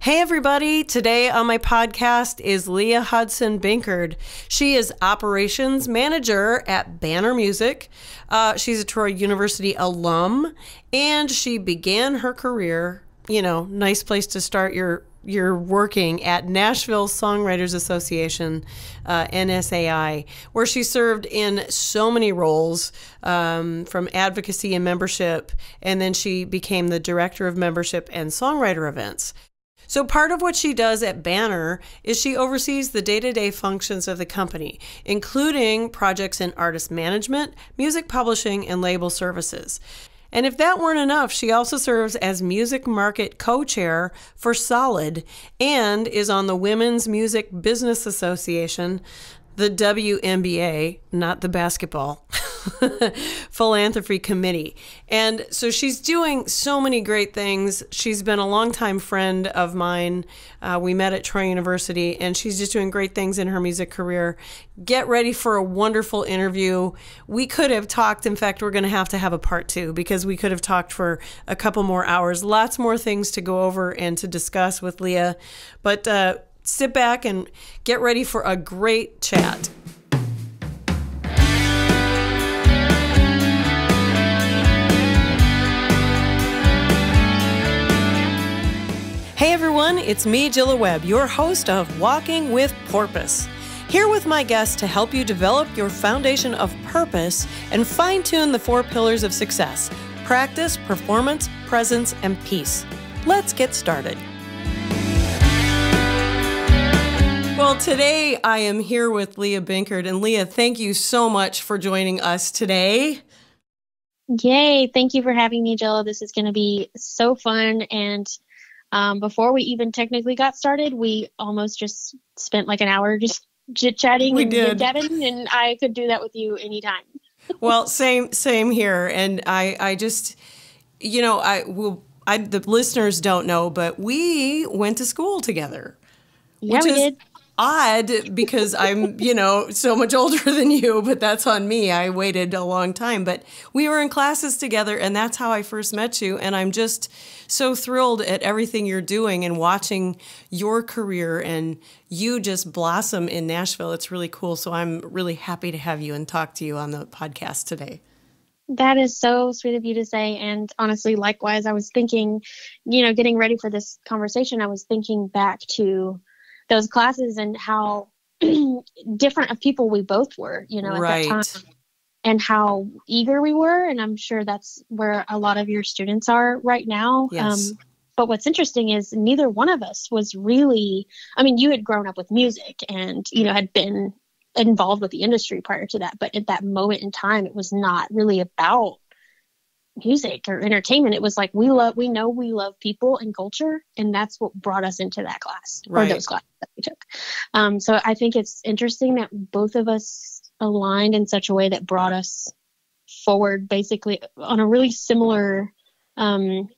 Hey, everybody. Today on my podcast is Leah Hudson Binkerd. She is operations manager at Banner Music. Uh, she's a Troy University alum, and she began her career, you know, nice place to start your you're working at Nashville Songwriters Association, uh, NSAI, where she served in so many roles um, from advocacy and membership, and then she became the director of membership and songwriter events. So, part of what she does at Banner is she oversees the day to day functions of the company, including projects in artist management, music publishing, and label services. And if that weren't enough, she also serves as music market co chair for Solid and is on the Women's Music Business Association, the WNBA, not the basketball, philanthropy committee. And so she's doing so many great things. She's been a longtime friend of mine. Uh, we met at Troy University, and she's just doing great things in her music career. Get ready for a wonderful interview. We could have talked, in fact, we're going to have to have a part two because we could have talked for a couple more hours. Lots more things to go over and to discuss with Leah. But, uh, sit back and get ready for a great chat. Hey everyone, it's me, Jilla Webb, your host of Walking with Purpose. Here with my guests to help you develop your foundation of purpose and fine tune the four pillars of success practice, performance, presence, and peace. Let's get started. Well, today I am here with Leah Binkerd. And Leah, thank you so much for joining us today. Yay. Thank you for having me, Jill. This is going to be so fun. And um, before we even technically got started, we almost just spent like an hour just chit chatting and did. Devin, and I could do that with you anytime. well, same, same here. And I, I just, you know, I will, I, the listeners don't know, but we went to school together. Yeah, we is, did odd because I'm, you know, so much older than you, but that's on me. I waited a long time. But we were in classes together, and that's how I first met you. And I'm just so thrilled at everything you're doing and watching your career and you just blossom in Nashville. It's really cool. So I'm really happy to have you and talk to you on the podcast today. That is so sweet of you to say. And honestly, likewise, I was thinking, you know, getting ready for this conversation, I was thinking back to those classes and how different of people we both were, you know, at right. that time and how eager we were. And I'm sure that's where a lot of your students are right now. Yes. Um, but what's interesting is neither one of us was really, I mean, you had grown up with music and, you know, had been involved with the industry prior to that. But at that moment in time, it was not really about music or entertainment. It was like we love, we know we love people and culture, and that's what brought us into that class right. or those classes that we took. Um, so I think it's interesting that both of us aligned in such a way that brought us forward, basically on a really similar um,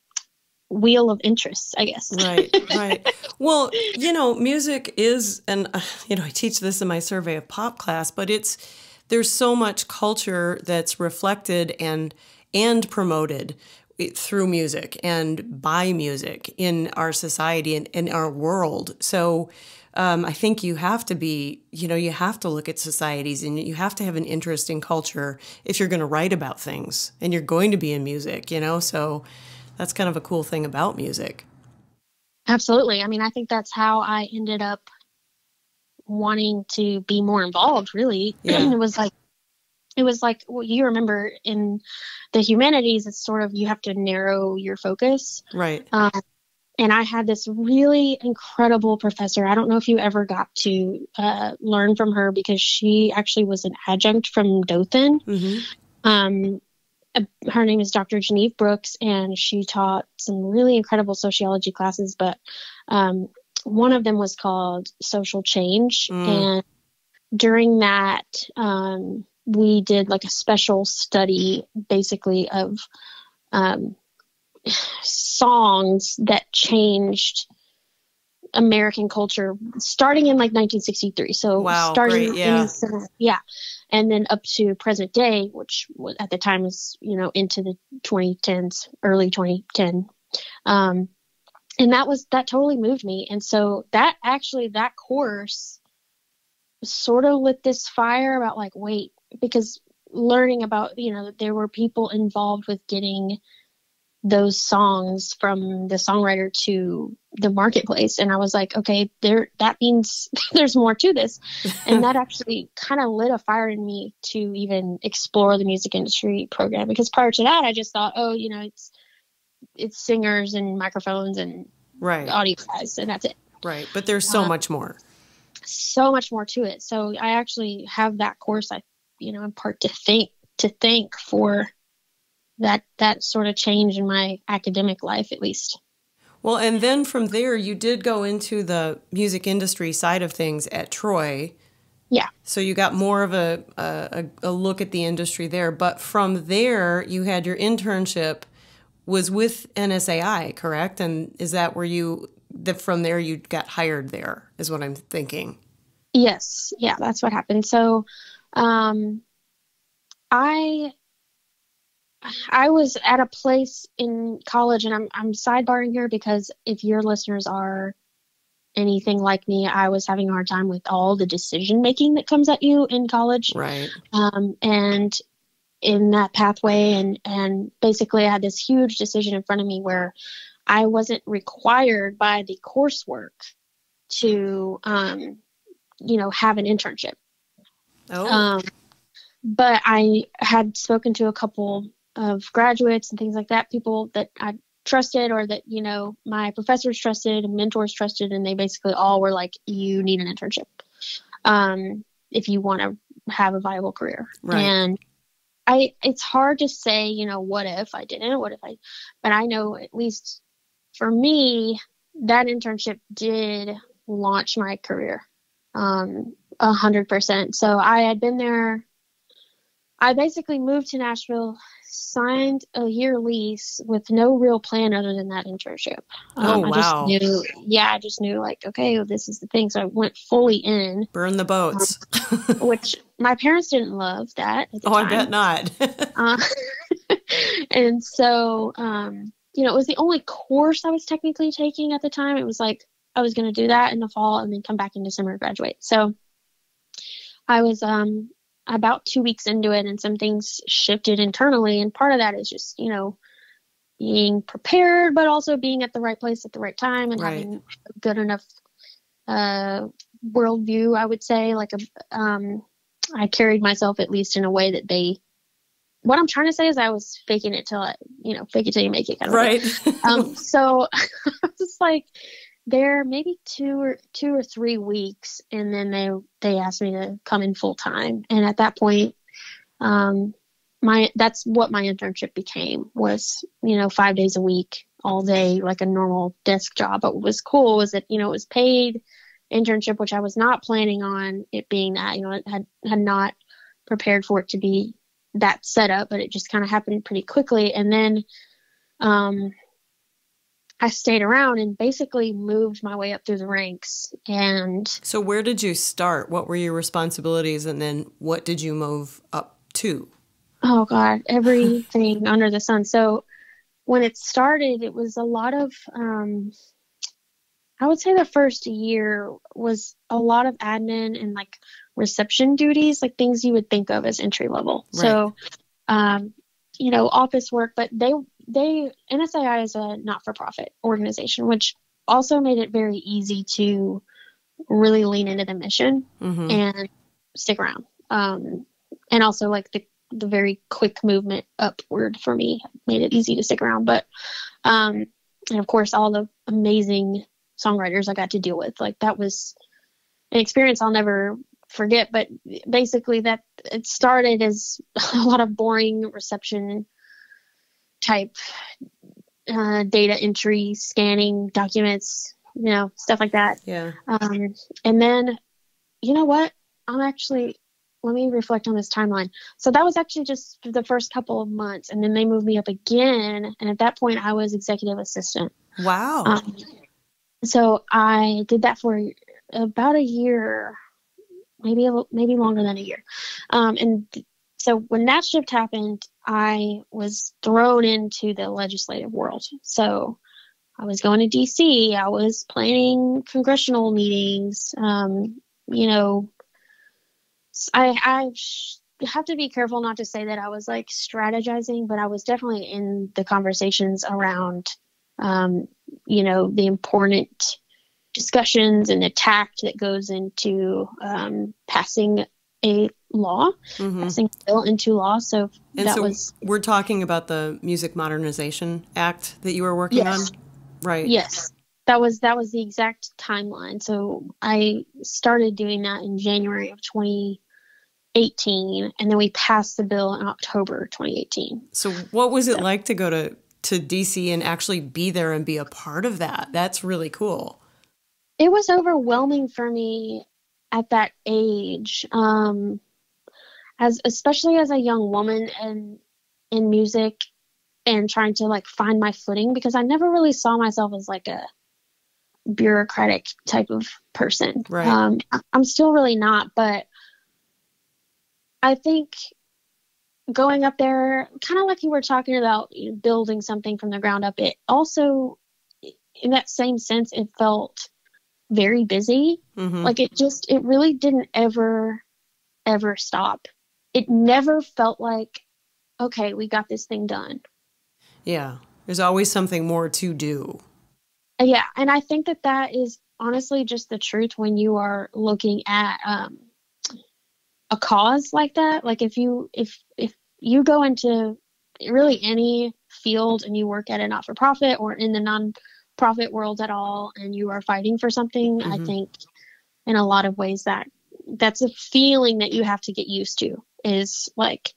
wheel of interests, I guess. right, right. Well, you know, music is, and uh, you know, I teach this in my survey of pop class, but it's there's so much culture that's reflected and and promoted through music and by music in our society and in our world. So um, I think you have to be, you know, you have to look at societies and you have to have an interest in culture if you're going to write about things and you're going to be in music, you know? So that's kind of a cool thing about music. Absolutely. I mean, I think that's how I ended up wanting to be more involved, really. Yeah. it was like it was like well, you remember in the humanities it's sort of you have to narrow your focus. Right. Um, and i had this really incredible professor. I don't know if you ever got to uh, learn from her because she actually was an adjunct from dothan. Mm-hmm. um, uh, her name is dr geneve brooks and she taught some really incredible sociology classes but um, one of them was called social change. Mm. and during that um, we did like a special study basically of um, songs that changed American culture starting in like 1963. So wow, starting great, yeah. in yeah, and then up to present day, which at the time was you know into the 2010s, early 2010. Um, and that was that totally moved me and so that actually that course sort of lit this fire about like wait because learning about you know that there were people involved with getting those songs from the songwriter to the marketplace. And i was like okay there that means there's more to this. And that actually kind of lit a fire in me to even explore the music industry program. Because prior to that i just thought oh you know it's it's singers and microphones and right. audio guys and that's it. Right. But there's so uh, much more. so much more to it. So i actually have that course i you know in part to thank to thank for that that sort of change in my academic life at least. Well and then from there you did go into the music industry side of things at troy. Yeah. So you got more of a, a, a look at the industry there. But from there you had your internship was with nsai correct? And is that where you that from there you got hired there is what i'm thinking? Yes. Yeah that's what happened. So um i I was at a place in college, and I'm I'm sidebarring here because if your listeners are anything like me, I was having a hard time with all the decision making that comes at you in college. Right. Um, and in that pathway, and and basically, I had this huge decision in front of me where I wasn't required by the coursework to, um, you know, have an internship. Oh. Um, but I had spoken to a couple of graduates and things like that, people that I trusted or that, you know, my professors trusted and mentors trusted, and they basically all were like, you need an internship um, if you want to have a viable career. Right. And I, it's hard to say, you know, what if I didn't, what if I, but I know at least for me, that internship did launch my career um, a hundred percent. So I had been there. I basically moved to Nashville signed a year lease with no real plan other than that internship. Um, oh, wow. I knew, yeah, I just knew like, okay, well, this is the thing. So I went fully in. Burn the boats. Um, which my parents didn't love that. oh, time. I bet not. uh, and so, um, you know, it was the only course I was technically taking at the time. It was like I was going to do that in the fall and then come back in December and graduate. So I was um, about two weeks into it and some things shifted internally. And part of that is just, you know, being prepared, but also being at the right place at the right time and right. having a good enough uh, worldview, I would say. Like, a, um, I carried myself at least in a way that they, what I'm trying to say is I was faking it till I, you know, fake it till you make it kind of right. um, so I was like, there maybe two or two or three weeks and then they they asked me to come in full time and at that point um my that's what my internship became was you know five days a week all day like a normal desk job. But what was cool was that you know it was paid internship which i was not planning on it being that you know it had had not prepared for it to be that setup but it just kind of happened pretty quickly. And then um I stayed around and basically moved my way up through the ranks. And so, where did you start? What were your responsibilities? And then, what did you move up to? Oh, God, everything under the sun. So, when it started, it was a lot of, um, I would say the first year was a lot of admin and like reception duties, like things you would think of as entry level. Right. So, um, you know, office work, but they they NSAI is a not-for-profit organization, which also made it very easy to really lean into the mission mm-hmm. and stick around. Um, and also like the the very quick movement upward for me made it easy to stick around. But um, and of course all the amazing songwriters I got to deal with, like that was an experience I'll never forget. But basically that it started as a lot of boring reception type uh, data entry, scanning documents, you know, stuff like that. Yeah. Um, and then, you know what? I'm actually, let me reflect on this timeline. So that was actually just the first couple of months. And then they moved me up again. And at that point, I was executive assistant. Wow. Um, so I did that for about a year, maybe a, maybe longer than a year. Um, and so when that shift happened, I was thrown into the legislative world. So I was going to DC. I was planning congressional meetings. Um, you know, I I have to be careful not to say that I was like strategizing, but I was definitely in the conversations around, um, you know, the important discussions and the tact that goes into um, passing a law, mm-hmm. passing a bill into law. So and that so was. We're talking about the Music Modernization Act that you were working yes. on, right? Yes, that was that was the exact timeline. So I started doing that in January of 2018, and then we passed the bill in October 2018. So what was it so. like to go to to DC and actually be there and be a part of that? That's really cool it was overwhelming for me at that age um as especially as a young woman and in music and trying to like find my footing because I never really saw myself as like a bureaucratic type of person. Right. Um, I'm still really not, but I think going up there, kind of like you were talking about you know, building something from the ground up, it also, in that same sense, it felt very busy. Mm-hmm. Like it just, it really didn't ever, ever stop. It never felt like, okay, we got this thing done. Yeah. There's always something more to do. Yeah. And I think that that is honestly just the truth when you are looking at um, a cause like that. Like if you, if, if you go into really any field and you work at a not for profit or in the non profit world at all and you are fighting for something, mm-hmm. I think in a lot of ways that that's a feeling that you have to get used to is like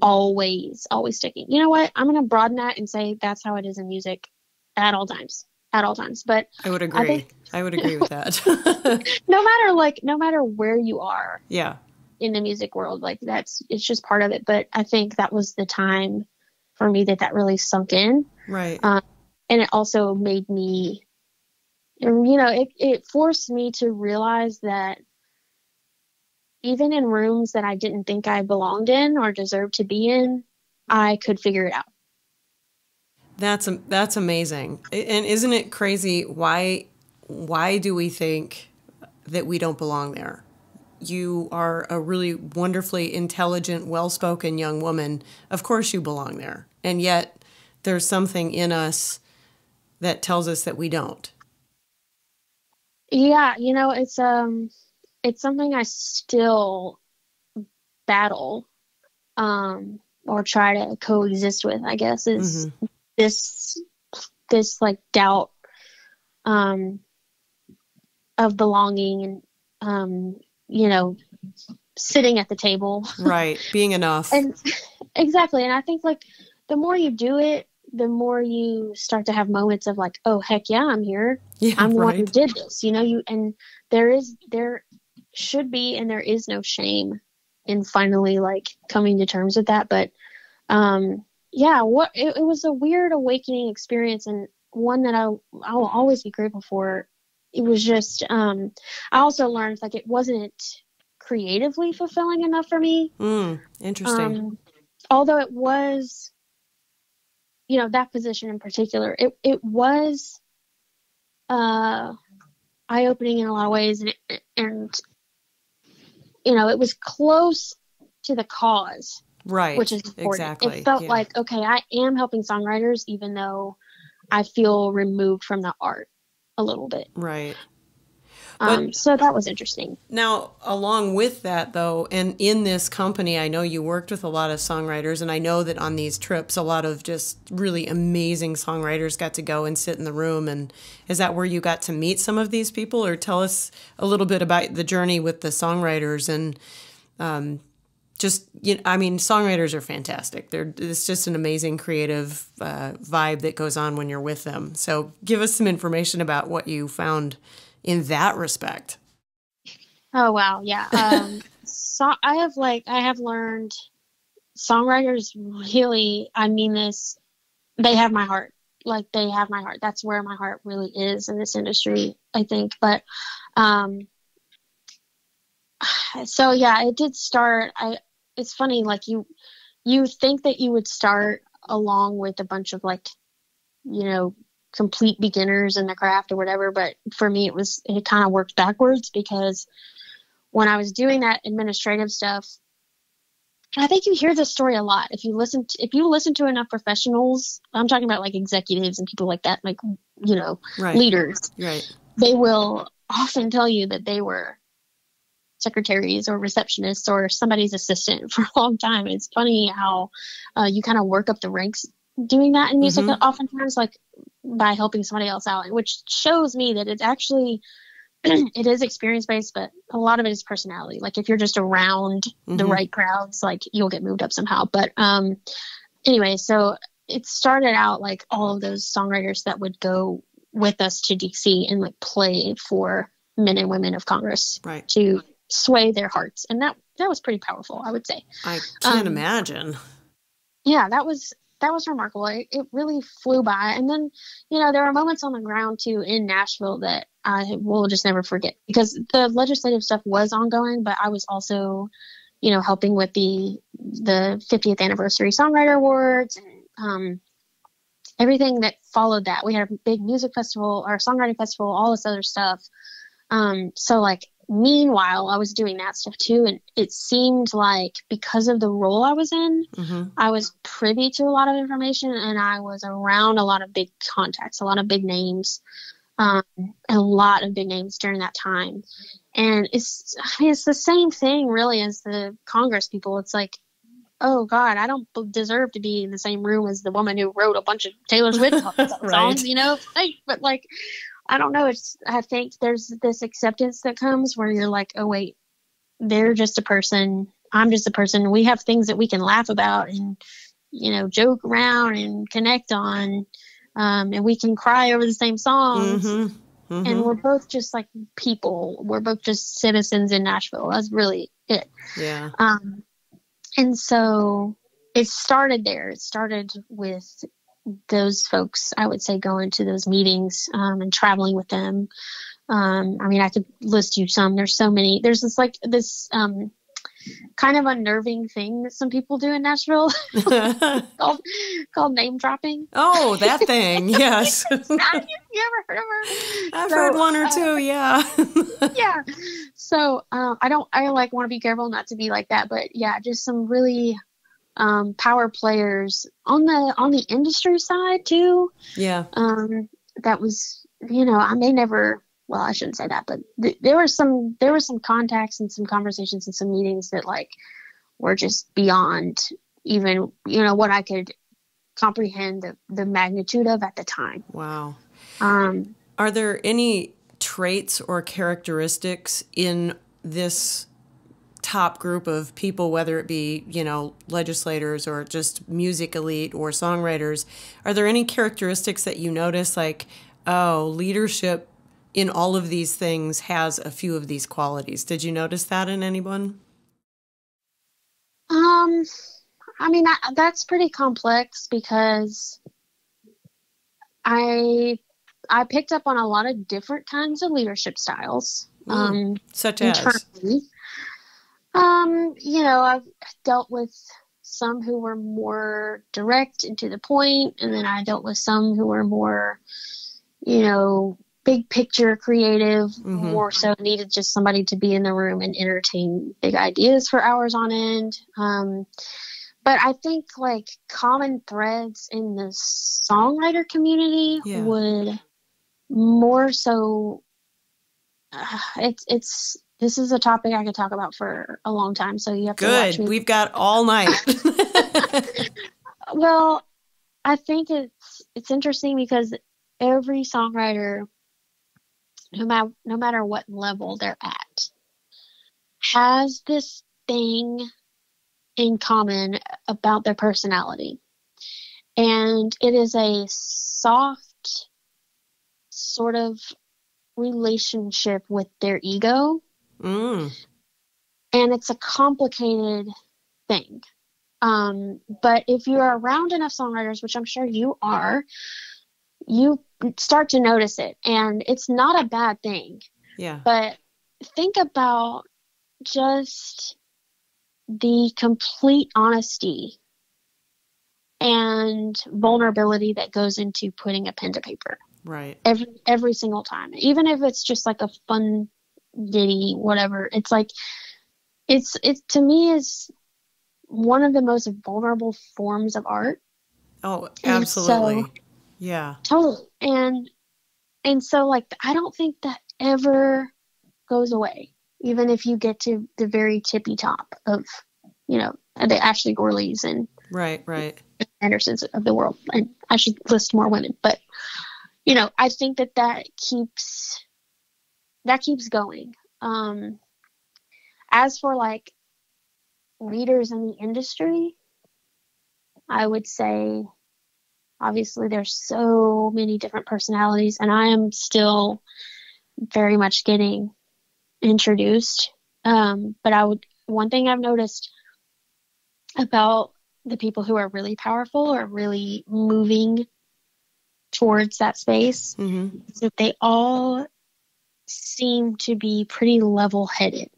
always, always sticking. You know what? I'm going to broaden that and say that's how it is in music at all times. At all times. But I would agree. I, think, I would agree with that. no matter like, no matter where you are. Yeah. In the music world, like that's, it's just part of it. But I think that was the time for me that that really sunk in. Right. Um, and it also made me you know it, it forced me to realize that even in rooms that i didn't think i belonged in or deserved to be in i could figure it out. That's that's amazing. And isn't it crazy why why do we think that we don't belong there? You are a really wonderfully intelligent well-spoken young woman. Of course you belong there. And yet there's something in us that tells us that we don't. Yeah, you know, it's um it's something I still battle um or try to coexist with, I guess, is mm-hmm. this this like doubt um of belonging and um you know sitting at the table right being enough and exactly and i think like the more you do it the more you start to have moments of like, oh heck yeah, I'm here. Yeah, I'm the right. one who did this. You know, you and there is there should be and there is no shame in finally like coming to terms with that. But um yeah, what it, it was a weird awakening experience and one that I I will always be grateful for. It was just um I also learned like it wasn't creatively fulfilling enough for me. Mm, interesting. Um, although it was you know that position in particular. It it was uh eye opening in a lot of ways and and you know it was close to the cause right. which is important. Exactly. it felt yeah. like okay i am helping songwriters even though i feel removed from the art a little bit. Right um, so that was interesting. Now, along with that, though, and in this company, I know you worked with a lot of songwriters, and I know that on these trips, a lot of just really amazing songwriters got to go and sit in the room. And is that where you got to meet some of these people, or tell us a little bit about the journey with the songwriters and um, just you know, I mean, songwriters are fantastic. They're it's just an amazing creative uh, vibe that goes on when you're with them. So, give us some information about what you found in that respect. Oh wow, yeah. Um, so I have like I have learned songwriters really. I mean this. They have my heart. Like they have my heart. That's where my heart really is in this industry. I think, but um, so yeah, it did start. I. It's funny, like you, you think that you would start along with a bunch of like, you know, complete beginners in the craft or whatever. But for me, it was it kind of worked backwards because when I was doing that administrative stuff, I think you hear this story a lot. If you listen, to, if you listen to enough professionals, I'm talking about like executives and people like that, like you know, Right. leaders. Right. They will often tell you that they were secretaries or receptionists or somebody's assistant for a long time. It's funny how uh, you kind of work up the ranks doing that in music. Mhm. Oftentimes, like by helping somebody else out, which shows me that it's actually it is experience based, but a lot of it is personality. Like if you're just around the Mhm. right crowds, like you'll get moved up somehow. But um, anyway, so it started out like all of those songwriters that would go with us to DC and like play for men and women of Congress Right. to sway their hearts, and that that was pretty powerful, I would say. I can't Um, imagine. Yeah, that was that was remarkable. It, it really flew by, and then you know there were moments on the ground too in Nashville that I will just never forget because the legislative stuff was ongoing, but I was also you know helping with the the 50th anniversary songwriter awards and um, everything that followed that. We had a big music festival, our songwriting festival, all this other stuff. Um, so like meanwhile, I was doing that stuff too, and it seemed like because of the role I was in, hmm I was privy to a lot of information and I was around a lot of big contacts, a lot of big names, um, a lot of big names during that time. And it's, I mean, it's the same thing really as the Congress people. It's like, oh God, I don't b- deserve to be in the same room as the woman who wrote a bunch of Taylor Swift songs, Right. you know? Like, but like, I don't know. It's, I think there's this acceptance that comes where you're like, oh wait, they're just a person. I'm just a person. We have things that we can laugh about and, you know, joke around and connect on. Um, and we can cry over the same songs. hmm hmm And we're both just like people. We're both just citizens in Nashville. That's really it. yeah. Um, and so it started there. It started with those folks, I would say, going to those meetings um, and traveling with them. Um, I mean, I could list you some. There's so many. There's this like this um, kind of unnerving thing that some people do in Nashville called called name dropping. oh, that thing. Yes. you ever heard of her? I've So, heard one or uh, two. Yeah. yeah. So um, I don't. I like want to be careful not to be like that, but yeah, just some really um, power players on the on the industry side too. yeah. Um, that was, you know, I may never. Well, I shouldn't say that, but th- there were some there were some contacts and some conversations and some meetings that like were just beyond even you know what I could comprehend the, the magnitude of at the time. Wow. Um, Are there any traits or characteristics in this top group of people, whether it be, you know, legislators or just music elite or songwriters? Are there any characteristics that you notice, like, oh, leadership in all of these things has a few of these qualities? Did you notice that in anyone? Um, I mean, I, that's pretty complex because I I picked up on a lot of different kinds of leadership styles. Mm. Um, Such as? internally. Um, you know, I've dealt with some who were more direct and to the point, and then I dealt with some who were more, you know, big picture creative, Mhm. more so needed just somebody to be in the room and entertain big ideas for hours on end. Um, but I think like common threads in the songwriter community Yeah. would more so uh, it's it's this is a topic I could talk about for a long time. So you have to watch Good. We've got all night. Well, I think it's it's interesting because every songwriter, no matter no matter what level they're at, has this thing in common about their personality, and it is a soft sort of relationship with their ego mm. and it's a complicated thing. Um, but if you're around enough songwriters, which I'm sure you are, you start to notice it, and it's not a bad thing. Yeah. But think about just the complete honesty and vulnerability that goes into putting a pen to paper Right. every every single time even if it's just like a fun ditty whatever it's like it's it to me is one of the most vulnerable forms of art Oh, absolutely. so- yeah. totally and and so like i don't think that ever goes away even if you get to the very tippy top of you know the ashley gorleys and Right, right. Andersons of the world. And I should list more women, but you know, I think that that keeps that keeps going. Um, as for like leaders in the industry, I would say obviously there's so many different personalities, and I am still very much getting introduced. Um, but I would one thing I've noticed about the people who are really powerful or really moving towards that space hmm is that they all seem to be pretty level headed.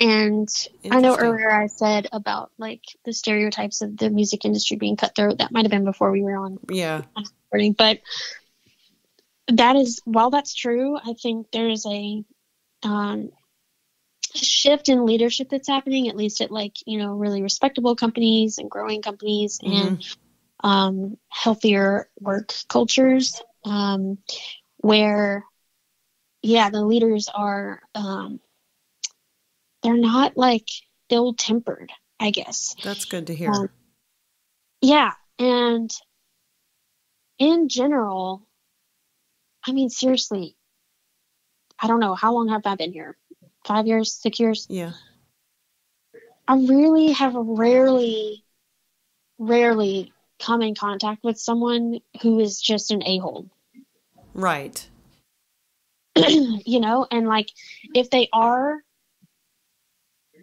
And I know earlier I said about like the stereotypes of the music industry being cutthroat. That might have been before we were on Yeah. recording, but that is while that's true, I think there's a um, shift in leadership that's happening, at least at like you know really respectable companies and growing companies and um, healthier work cultures, um, where yeah, the leaders are um, they're not like ill tempered, I guess. That's good to hear. Um, Yeah, and in general, I mean, seriously, I don't know how long have I been here? Five years, six years? yeah. I really have rarely, rarely come in contact with someone who is just an a hole, Right. you know? And like, if they are,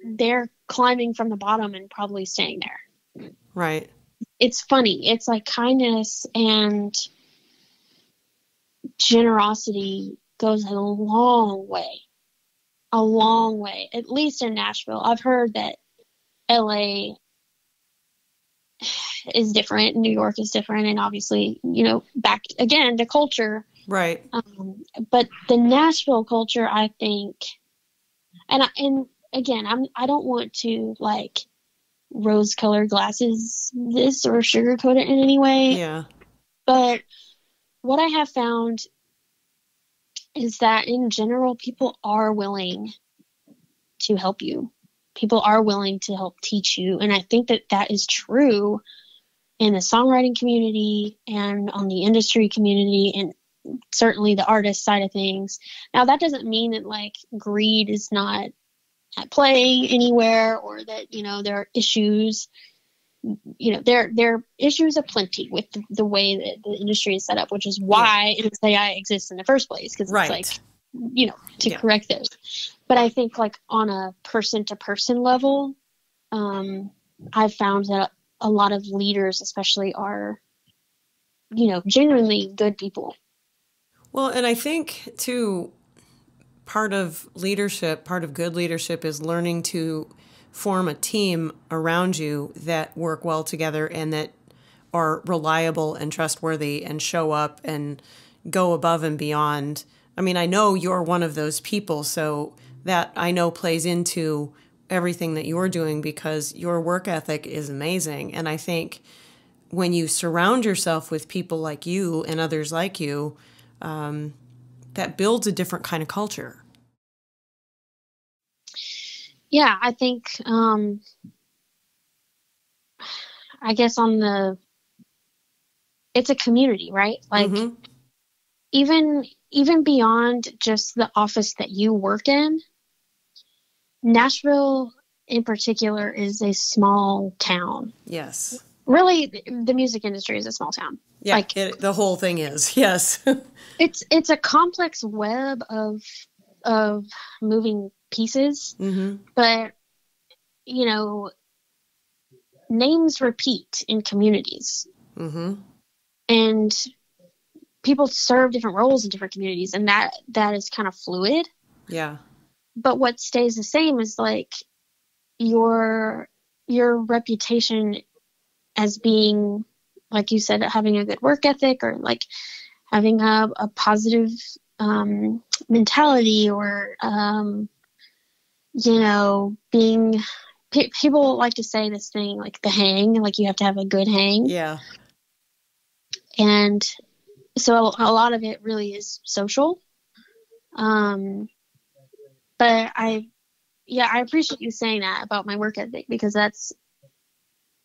they're climbing from the bottom and probably staying there. Right. it's funny. It's like kindness and generosity goes a long way. A long way. At least in Nashville. I've heard that LA is different, New York is different, and obviously, you know, back again to culture. Right. Um, but the Nashville culture, I think, and I, and again, I'm I don't want to like rose-colored glasses this or sugarcoat it in any way. Yeah. But what I have found is that in general, people are willing to help you. People are willing to help teach you. And I think that that is true in the songwriting community and on the industry community and certainly the artist side of things. Now, that doesn't mean that like greed is not at play anywhere or that, you know, there are issues you know there there are issues aplenty with the, the way that the industry is set up which is why NSAI exists in the first place because Right. it's like you know to Yeah. correct those but i think like on a person to person level um i've found that a lot of leaders especially are you know genuinely good people Well, and I think too, part of leadership, part of good leadership is learning to form a team around you that work well together and that are reliable and trustworthy and show up and go above and beyond. I mean, I know you're one of those people, so that I know plays into everything that you're doing because your work ethic is amazing. And I think when you surround yourself with people like you and others like you, um, that builds a different kind of culture. yeah i think um i guess on the it's a community right like Mhm. even even beyond just the office that you work in nashville in particular is a small town yes, really the music industry is a small town yeah, Like- it, the whole thing is yes, it's it's a complex web of of moving pieces hmm but you know names repeat in communities. Hmm and people serve different roles in different communities and that that is kind of fluid. Yeah, but what stays the same is like your your reputation as being like you said having a good work ethic or like having a, a positive um, mentality or um, you know being pe- people like to say this thing like the hang like you have to have a good hang Yeah. and so a lot of it really is social um but i yeah i appreciate you saying that about my work ethic because that's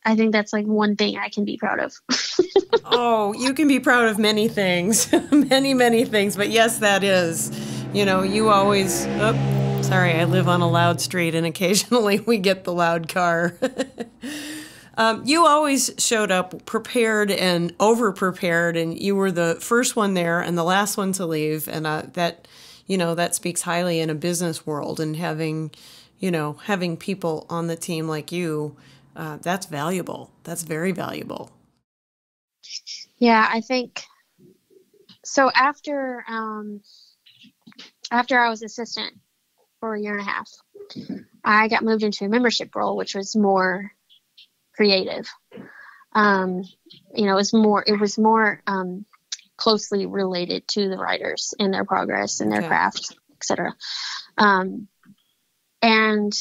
i think that's like one thing i can be proud of Oh, you can be proud of many things, many, many things. But yes, that is. You know, you always. Oh, sorry, I live on a loud street, and occasionally we get the loud car. um, you always showed up prepared and over prepared, and you were the first one there and the last one to leave, and uh, that, you know, that speaks highly in a business world. And having, you know, having people on the team like you, uh, that's valuable. That's very valuable. yeah i think so after um after i was assistant for a year and a half i got moved into a membership role which was more creative um you know it was more it was more um closely related to the writers and their progress and their Okay. craft etc um and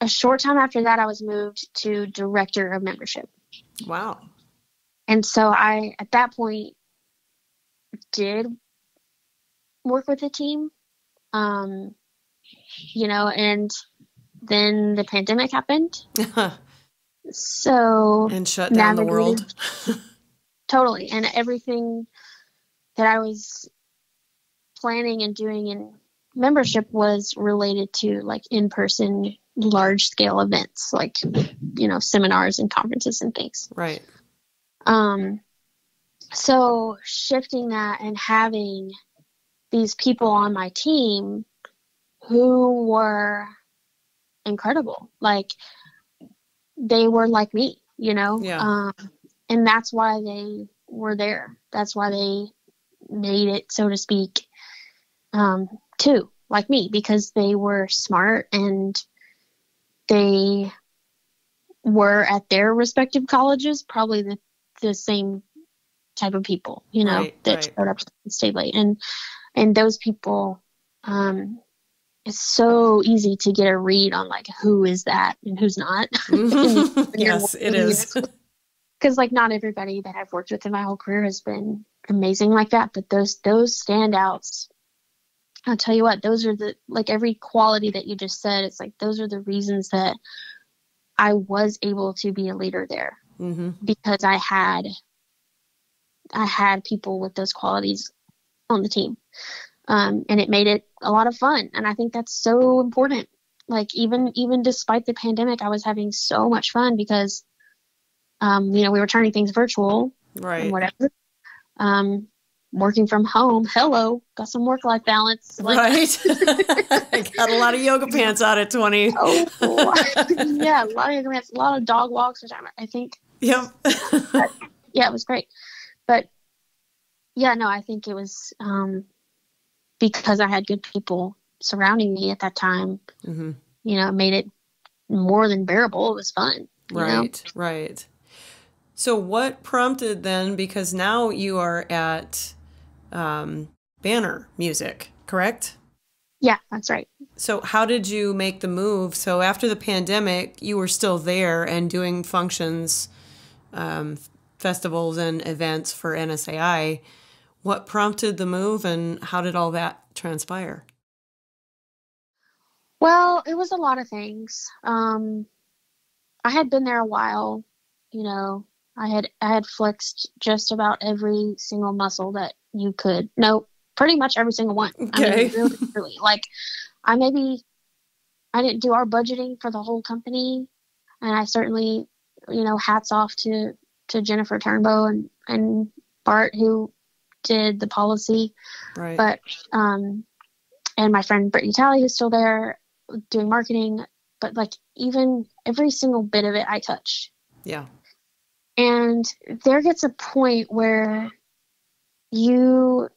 a short time after that i was moved to director of membership Wow. and so I, at that point, did work with a team, um, you know, and then the pandemic happened. So and shut down the world. totally, and everything that I was planning and doing in membership was related to like in-person large scale events like you know seminars and conferences and things Right. Um, so shifting that and having these people on my team who were incredible, like they were like me, you know? Yeah. Um, and that's why they were there. That's why they made it, so to speak, um, too, like me, because they were smart and they were at their respective colleges probably the, the same type of people, you know, Right, that right. showed up and stayed late. And and those people, um, it's so easy to get a read on like who is that and who's not. yes, it is. because like not everybody that I've worked with in my whole career has been amazing like that, but those those standouts. I'll tell you what, those are the like every quality that you just said. It's like those are the reasons that I was able to be a leader there hmm because I had I had people with those qualities on the team, um, and it made it a lot of fun. And I think that's so important. Like even even despite the pandemic, I was having so much fun because, um, you know, we were turning things virtual right. and whatever. Um, working from home, hello, got some work life balance. Like, Right. I got a lot of yoga pants out at 20. Oh, yeah, a lot of yoga pants, a lot of dog walks, which I, I think Yep. yeah, it was great. But yeah, no, I think it was um, because I had good people surrounding me at that time. hmm You know, it made it more than bearable. It was fun. you know? Right, right. So, what prompted then? Because now you are at um, Banner Music, correct? Yeah, that's right. So, how did you make the move? So, after the pandemic, you were still there and doing functions, um, festivals, and events for NSAI. What prompted the move, and how did all that transpire? Well, it was a lot of things. Um, I had been there a while. You know, I had I had flexed just about every single muscle that you could. No, pretty much every single one. I Okay. mean, really, really. Like, I maybe I didn't do our budgeting for the whole company, and I certainly, you know, hats off to to Jennifer Turnbow and and Bart who did the policy Right. but um and my friend Brittany Talley who's still there doing marketing but like even every single bit of it I touched yeah. And there gets a point where you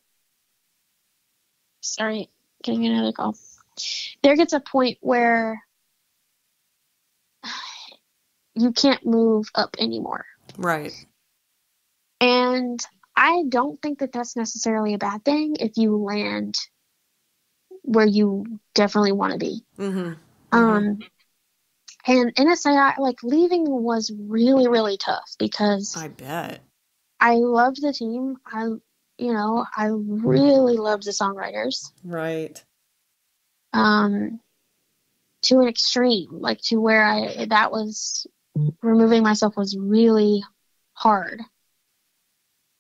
sorry getting another call there gets a point where you can't move up anymore Right. And I don't think that that's necessarily a bad thing if you land where you definitely want to be. Mm-hmm. Um, and NSAI, like leaving was really, really tough because I bet. I loved the team. I, you know, I really loved the songwriters. Right. Um, to an extreme, like to where I, that was removing myself was really hard.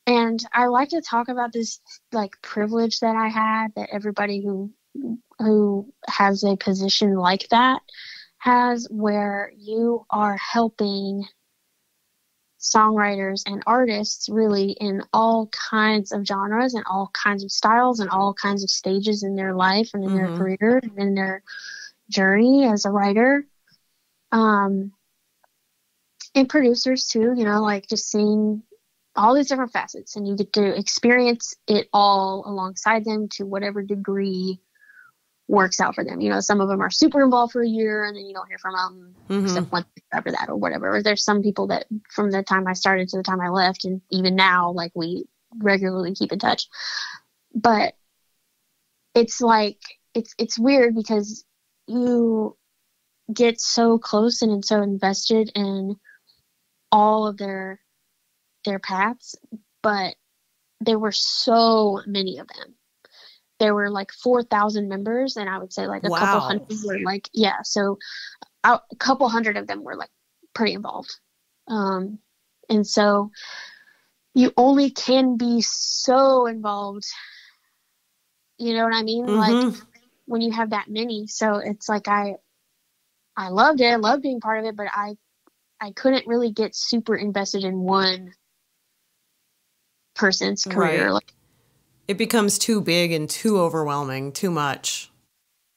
And I like to talk about this like privilege that I had that everybody who who has a position like that has where you are helping songwriters and artists really in all kinds of genres and all kinds of styles and all kinds of stages in their life and in Mhm. their career and in their journey as a writer. Um, and producers too, you know, like just seeing all these different facets and you get to experience it all alongside them to whatever degree works out for them. You know, some of them are super involved for a year and then you don't hear from them Mhm. except once after that or whatever. Or there's some people that from the time I started to the time I left and even now, like we regularly keep in touch. But it's like it's it's weird because you get so close and so invested in all of their their paths, but there were so many of them. There were like 4,000 members, and I would say like a couple hundred were like, yeah, so a couple hundred of them were like pretty involved. Um, and so you only can be so involved. You know what I mean? Like Mhm. when you have that many. So it's like I I loved it. I loved being part of it, but I I couldn't really get super invested in one person's career. Right. Like It becomes too big and too overwhelming, too much.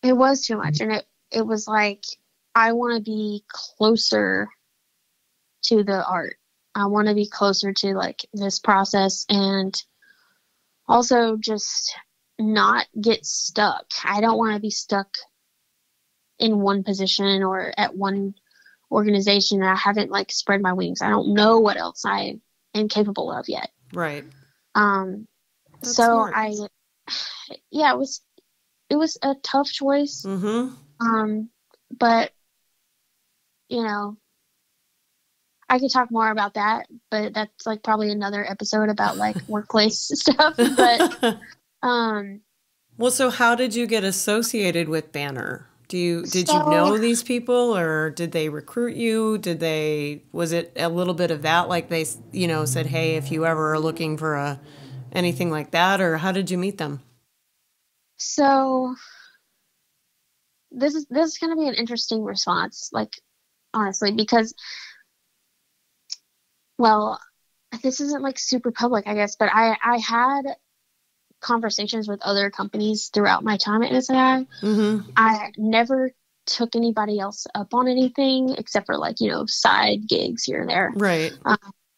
it was too much and it it was like I want to be closer to the art. I want to be closer to like this process and also just not get stuck. I don't want to be stuck in one position or at one organization that I haven't like spread my wings. I don't know what else I am capable of yet. Right. Um That's so smart. I yeah, it was it was a tough choice. Mm-hmm. Um but you know I could talk more about that, but that's like probably another episode about like workplace stuff. But um well, so how did you get associated with Banner? Do you did you know these people, or did they recruit you? Did they was it a little bit of that? Like they, you know, said, "Hey, if you ever are looking for a anything like that," or how did you meet them? So this is this is going to be an interesting response, like honestly, because well, this isn't like super public, I guess, but I I had conversations with other companies throughout my time at NSAI. Mm-hmm. I never took anybody else up on anything except for like you know side gigs here and there. Right.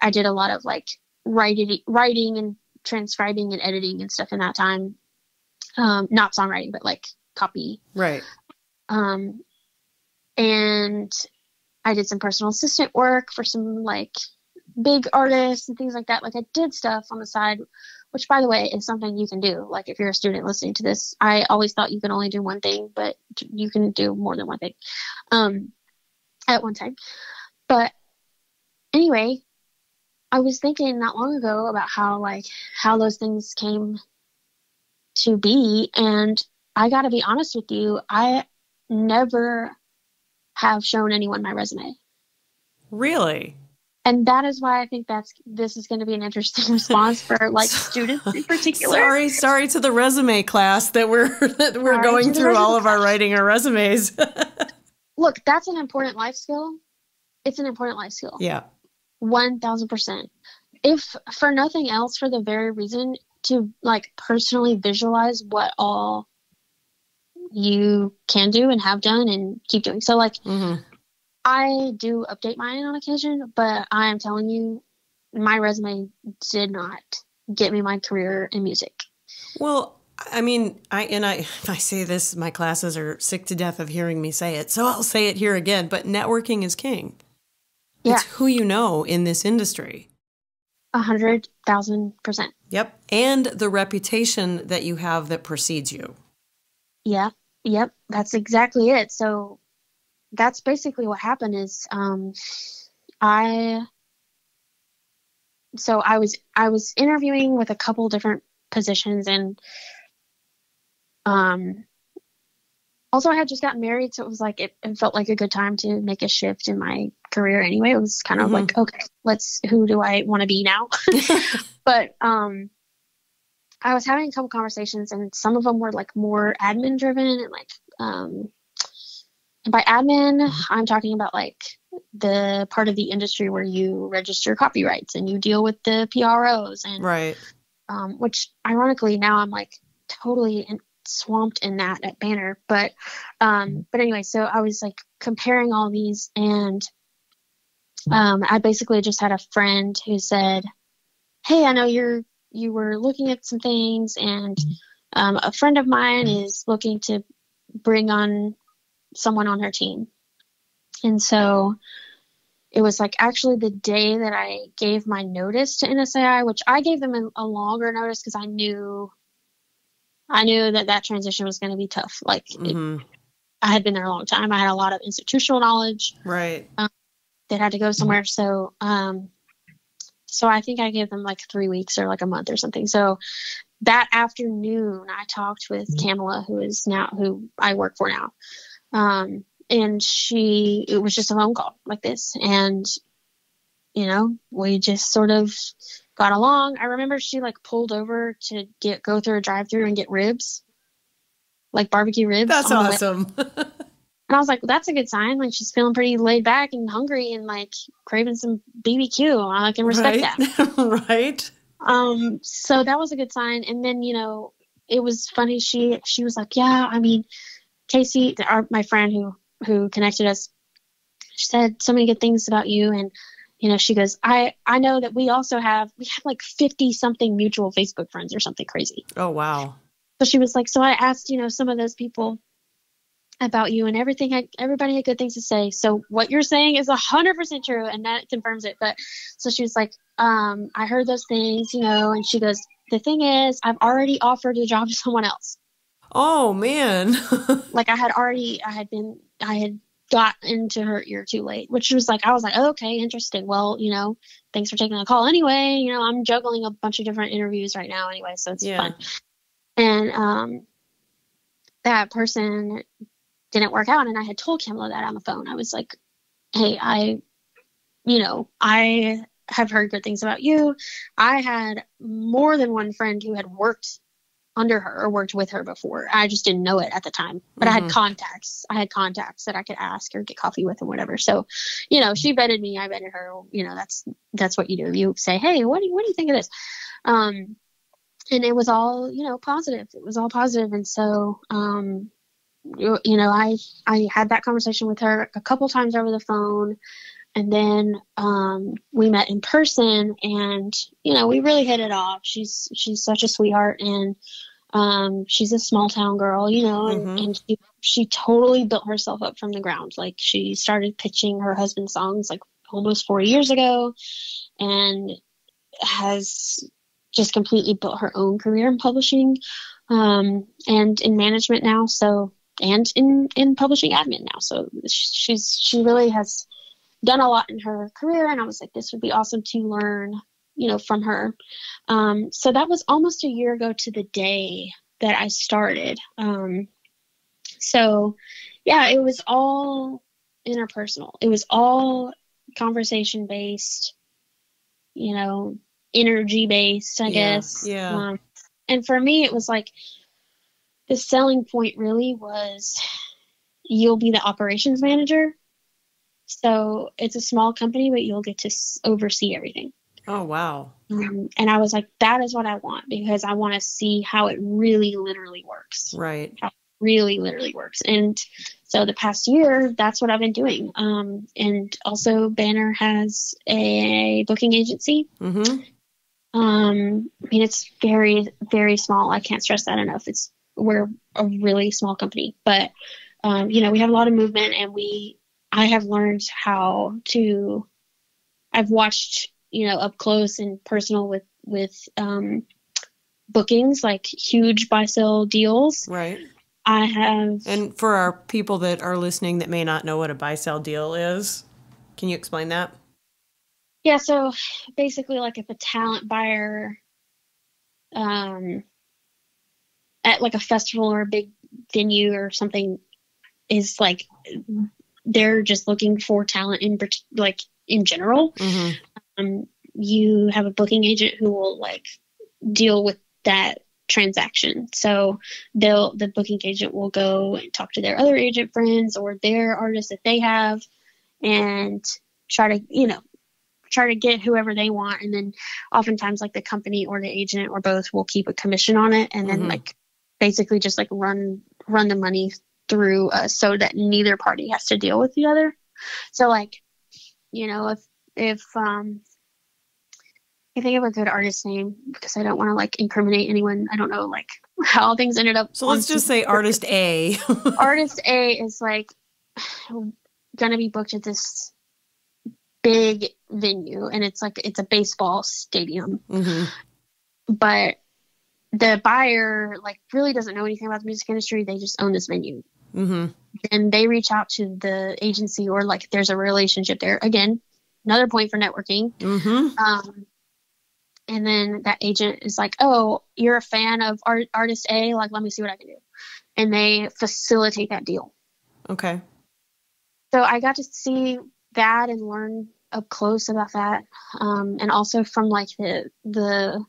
I did a lot of like writing, writing and transcribing and editing and stuff in that time. Um, not songwriting, but like copy. Right. Um, and I did some personal assistant work for some like big artists and things like that. Like I did stuff on the side, which by the way is something you can do. Like if you're a student listening to this, I always thought you can only do one thing, but you can do more than one thing, um, at one time. But anyway, I was thinking not long ago about how like how those things came to be and I got to be honest with you, I never have shown anyone my resume. Really? And that is why I think that's this is going to be an interesting response for like students in particular. Sorry, sorry to the resume class that we're that we're Sorry going through all of our writing our resumes. Look, that's an important life skill. It's an important life skill. yeah. 1000%. If for nothing else, for the very reason to like personally visualize what all you can do and have done and keep doing. So, like, hmm I do update mine on occasion, but I am telling you, my resume did not get me my career in music. Well, I mean, I and I I say this, my classes are sick to death of hearing me say it, so I'll say it here again. But networking is king. Yeah. It's who you know in this industry. A hundred thousand percent. Yep. And the reputation that you have that precedes you. Yeah. Yep. That's exactly it. So that's basically what happened is um I so I was I was interviewing with a couple different positions and um also I had just gotten married so it was like it, it felt like a good time to make a shift in my career anyway. It was kind of Mhm. like okay, let's who do I want to be now? but um I was having a couple conversations and some of them were like more admin driven and like um and by admin I'm talking about like the part of the industry where you register copyrights and you deal with the PROs and right. um which ironically now I'm like totally in, swamped in that at Banner but um but anyway so I was like comparing all these and um I basically just had a friend who said hey I know you're you were looking at some things and um, a friend of mine is looking to bring on someone on her team and so it was like actually the day that I gave my notice to NSAI, which I gave them a, a longer notice because I knew, I knew that that transition was going to be tough. Like it, hmm I had been there a long time. I had a lot of institutional knowledge Right. That had to go somewhere. So, um, so I think I gave them like three weeks or like a month or something. So that afternoon, I talked with Kamala, who is now who I work for now, um, and she it was just a phone call like this, and you know we just sort of got along. I remember she like pulled over to get go through a drive-through and get ribs, like barbecue ribs. That's on the way- awesome. and I was like, well, that's a good sign. Like she's feeling pretty laid back and hungry and like craving some BBQ. I can respect right. that. right. Um, so that was a good sign. And then, you know, it was funny. She, she was like, yeah, I mean, Casey, our, my friend who, who connected us, she said so many good things about you. And, you know, she goes, I, I know that we also have, we have like 50 something mutual Facebook friends or something crazy. Oh wow. So she was like, so I asked, you know, some of those people about you and everything. Had, everybody had good things to say. So what you're saying is a hundred percent true, and that confirms it. But so she was like, um, I heard those things, you know, and she goes, the thing is, I've already offered the job to someone else. Oh man. Like I had already, I had been, I had got into her ear too late, which was like, I was like, okay, interesting. Well, you know, thanks for taking the call anyway. You know, I'm juggling a bunch of different interviews right now anyway, so it's Yeah. fun. And um, that person didn't work out, and I had told Kamala that on the phone. I was like, hey, I, you know, I have heard good things about you. I had more than one friend who had worked under her or worked with her before. I just didn't know it at the time, but I had Mhm. contacts. I had contacts that I could ask or get coffee with or whatever. So, you know, she vetted me. I vetted her. You know, that's that's what you do. You say, hey, what do you, what do you think of this? Um, and it was all you know positive. It was all positive, and so um, you know, I I had that conversation with her a couple times over the phone. And then um, we met in person, and you know we really hit it off. She's she's such a sweetheart, and um, she's a small town girl, you know, and, Mhm. and she, she totally built herself up from the ground. Like she started pitching her husband's songs like almost four years ago, and has just completely built her own career in publishing um, and in management now. So and in in publishing admin now. So she's she really has done a lot in her career, and I was like, this would be awesome to learn, you know, from her. Um, so that was almost a year ago to the day that I started. Um, so yeah, it was all interpersonal. It was all conversation based, you know, energy based, I Yeah, guess. yeah. Um, and for me, it was like the selling point really was you'll be the operations manager. So it's a small company, but you'll get to oversee everything. Oh wow. Um, and I was like, that is what I want because I want to see how it really literally works. Right. Really, literally works. And so the past year, that's what I've been doing. Um, and also, Banner has a booking agency. Mm-hmm. Um, I mean, it's very, very small. I can't stress that enough. It's we're a really small company, but um, you know, we have a lot of movement, and we I have learned how to I've watched, you know, up close and personal with with um, bookings, like huge buy sell deals. Right. I have. And for our people that are listening that may not know what a buy sell deal is, can you explain that? Yeah, so basically, like if a talent buyer, um, at like a festival or a big venue or something, is like they're just looking for talent in like in general. Mm-hmm. Um, you have a booking agent who will like deal with that transaction. So they'll the booking agent will go and talk to their other agent friends or their artists that they have and try to, you know, try to get whoever they want and then oftentimes like the company or the agent or both will keep a commission on it and then Mhm. like basically just like run run the money through uh, so that neither party has to deal with the other. So like, you know, if if um I think of a good artist name because I don't want to like incriminate anyone. I don't know like how things ended up. So let's just say artist A. artist A is like gonna be booked at this big venue and it's like it's a baseball stadium hmm but the buyer like really doesn't know anything about the music industry. They just own this venue. Hmm and they reach out to the agency or like there's a relationship there. Again another point for networking. Hmm um and then that agent is like oh you're a fan of art- artist a? Like let me see what i can do. And they facilitate that deal. Okay. so I got to see that and learn up close about that, um, and also from like the the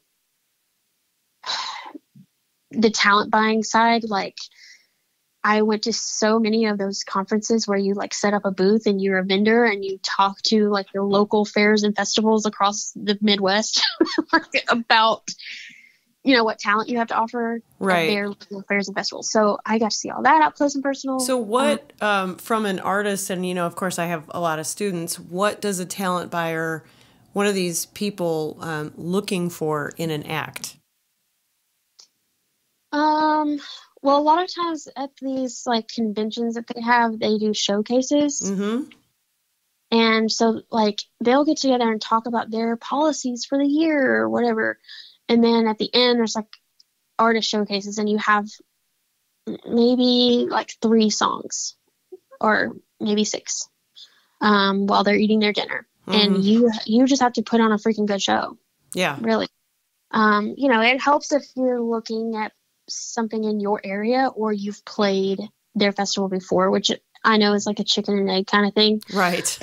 the talent buying side. Like I went to so many of those conferences where you like set up a booth and you're a vendor and you talk to like the local fairs and festivals across the Midwest like, about you know what talent you have to offer Right. their fairs and festivals. So I got to see all that up close and personal. So what um, from an artist, and you know, of course, I have a lot of students. What does a talent buyer, one of these people, um, looking for in an act? Um, well, a lot of times at these like conventions that they have, they do showcases. Mm-hmm. And so like they'll get together and talk about their policies for the year or whatever. And then at the end there's like artist showcases and you have maybe like three songs or maybe six um, while they're eating their dinner. And Mhm. you you just have to put on a freaking good show Yeah. really. Um, you know, it helps if you're looking at something in your area or you've played their festival before, which I know is like a chicken and egg kind of thing. Right.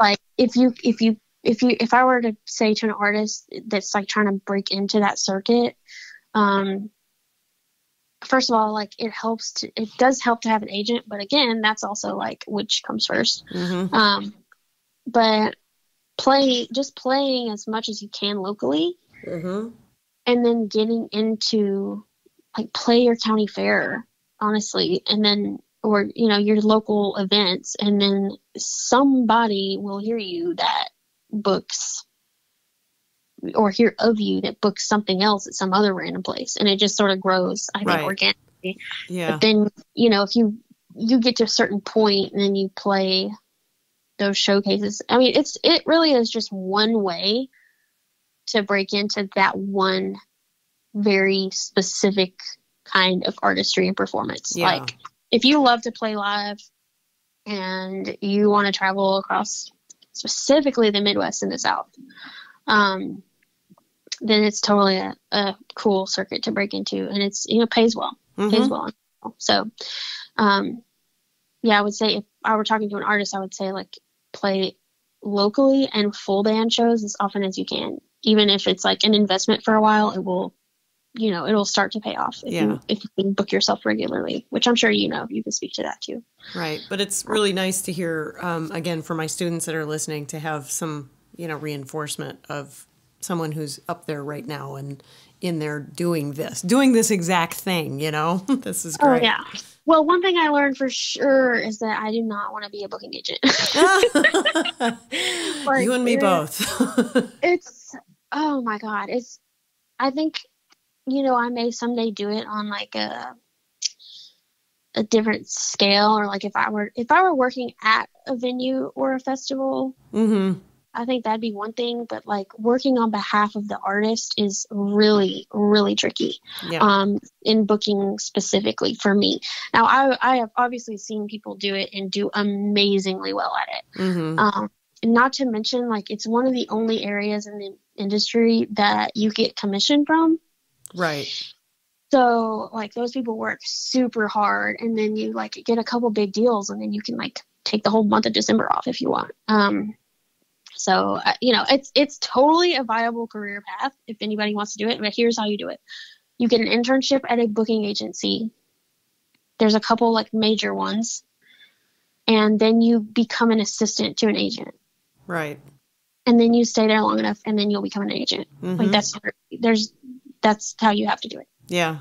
Like if you if you if you if I were to say to an artist that's like trying to break into that circuit, um first of all, like it helps to it does help to have an agent, but again, that's also like which comes first. hmm Um but play just playing as much as you can locally hmm and then getting into like play your county fair honestly. And then or you know your local events. And then somebody will hear you that books or hear of you that books something else at some other random place. And it just sort of grows i think organically. Yeah. but then you know if you you get to a certain point and then you play those showcases i mean it's it really is just one way to break into that one very specific kind of artistry and performance Yeah. like if you love to play live and you want to travel across specifically the midwest and the south um then it's totally a, a cool circuit to break into and it's you know pays well Mhm. pays well. So, um, yeah, I would say if I were talking to an artist, I would say like play locally and full band shows as often as you can. Even if it's like an investment for a while, it will, you know, it'll start to pay off if Yeah. you if you can book yourself regularly, which I'm sure you know. You can speak to that too. Right. But it's really nice to hear, um, again, for my students that are listening, to have some, you know, reinforcement of someone who's up there right now and in there doing this, doing this exact thing, you know? this is great. Oh yeah. Well, one thing I learned for sure is that I do not want to be a booking agent. Like, you and me both. it's oh my god it's i think you know i may someday do it on like a a different scale or like if i were if i were working at a venue or a festival hmm I think that'd be one thing, but like working on behalf of the artist is really, really tricky. Yeah. Um, in booking specifically for me. Now, I I have obviously seen people do it and do amazingly well at it. hmm Um, not to mention, like it's one of the only areas in the industry that you get commission from. Right. So like those people work super hard, and then you like get a couple big deals, and then you can like take the whole month of December off if you want. Um, so uh, you know it's it's totally a viable career path if anybody wants to do it. But here's how you do it: you get an internship at a booking agency. There's a couple like major ones, and then you become an assistant to an agent, Right. and then you stay there long enough, and then you'll become an agent. Mhm. Like that's there's that's how you have to do it. Yeah.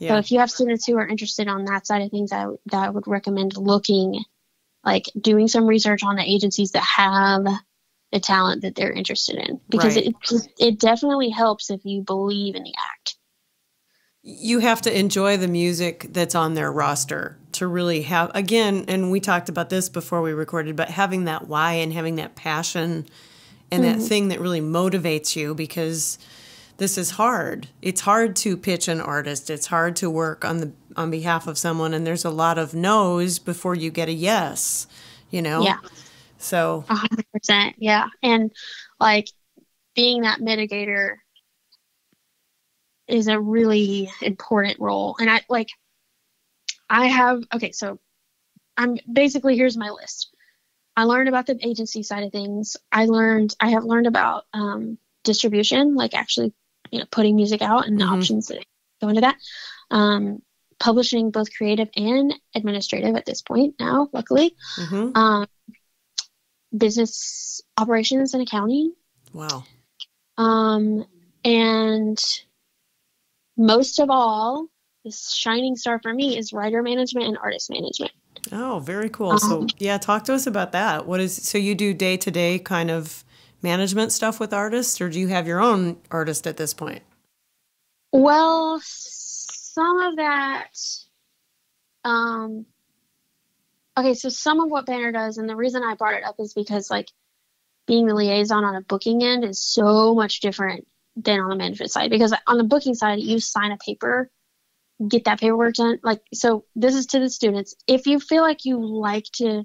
So if you have students who are interested on that side of things, I, that I would recommend looking, like doing some research on the agencies that have the talent that they're interested in, because Right. it it definitely helps if you believe in the act. you have to enjoy the music that's on their roster to really have again and we talked about this before we recorded but having that why and having that passion and that mm-hmm. thing that really motivates you because this is hard it's hard to pitch an artist it's hard to work on the on behalf of someone and there's a lot of no's before you get a yes you know Yeah, so a hundred percent. Yeah, and like being that mitigator is a really important role. And I like, I have okay, so I'm basically here's my list. I learned about the agency side of things. I learned I have learned about um, distribution, like actually, you know, putting music out and the Mhm. options that go into that. Um, publishing both creative and administrative at this point now, luckily. mhm. Um, business operations and accounting. wow Um, and most of all, the shining star for me is writer management and artist management. oh very cool so Um, yeah talk to us about that what is so you do day-to-day kind of management stuff with artists or do you have your own artist at this point Well, some of that. Um, okay, so some of what Banner does, and the reason I brought it up is because, like, being the liaison on a booking end is so much different than on the management side. Because on the booking side, you sign a paper, get that paperwork done. Like, so this is to the students. If you feel like you like to,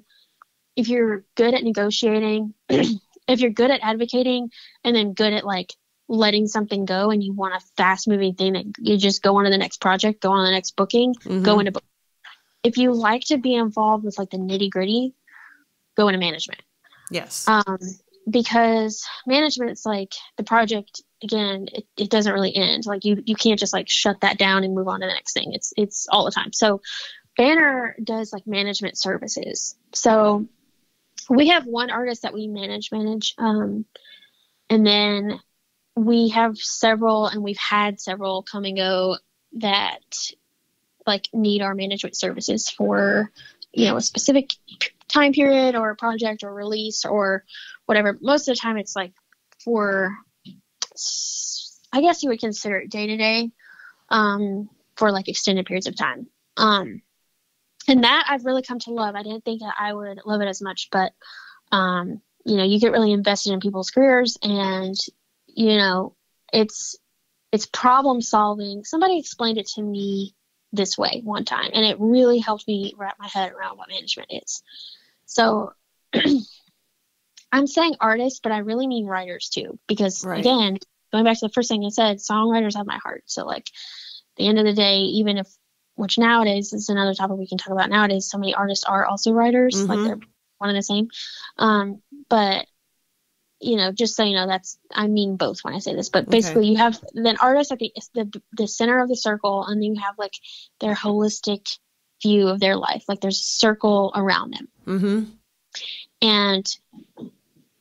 if you're good at negotiating, if you're good at advocating, and then good at like letting something go and you want a fast moving thing that you just go on to the next project, go on the next booking, Mhm. go into book. If you like to be involved with like the nitty gritty, go into management. yes Um, because management's like the project again, it, it doesn't really end. Like you you can't just like shut that down and move on to the next thing. It's it's all the time. So Banner does like management services. So we have one artist that we manage manage um, and then we have several and we've had several come and go that like need our management services for you know a specific time period or project or release or whatever. Most of the time it's like for i guess you would consider it day to day um for like extended periods of time. Um and that i've really come to love. I didn't think that i would love it as much but um you know you get really invested in people's careers and you know it's it's problem solving. Somebody explained it to me this way one time and it really helped me wrap my head around what management is. So i'm saying artists but i really mean writers too because Right. again going back to the first thing i said songwriters have my heart. So like at the end of the day even if which nowadays is another topic we can talk about nowadays. So many artists are also writers like Mhm. they're one and the same. Um but you know just so you know that's i mean both when i say this but Okay. basically you have then artists at the, the the center of the circle and then you have like their holistic view of their life. Like there's a circle around them. Mm-hmm. And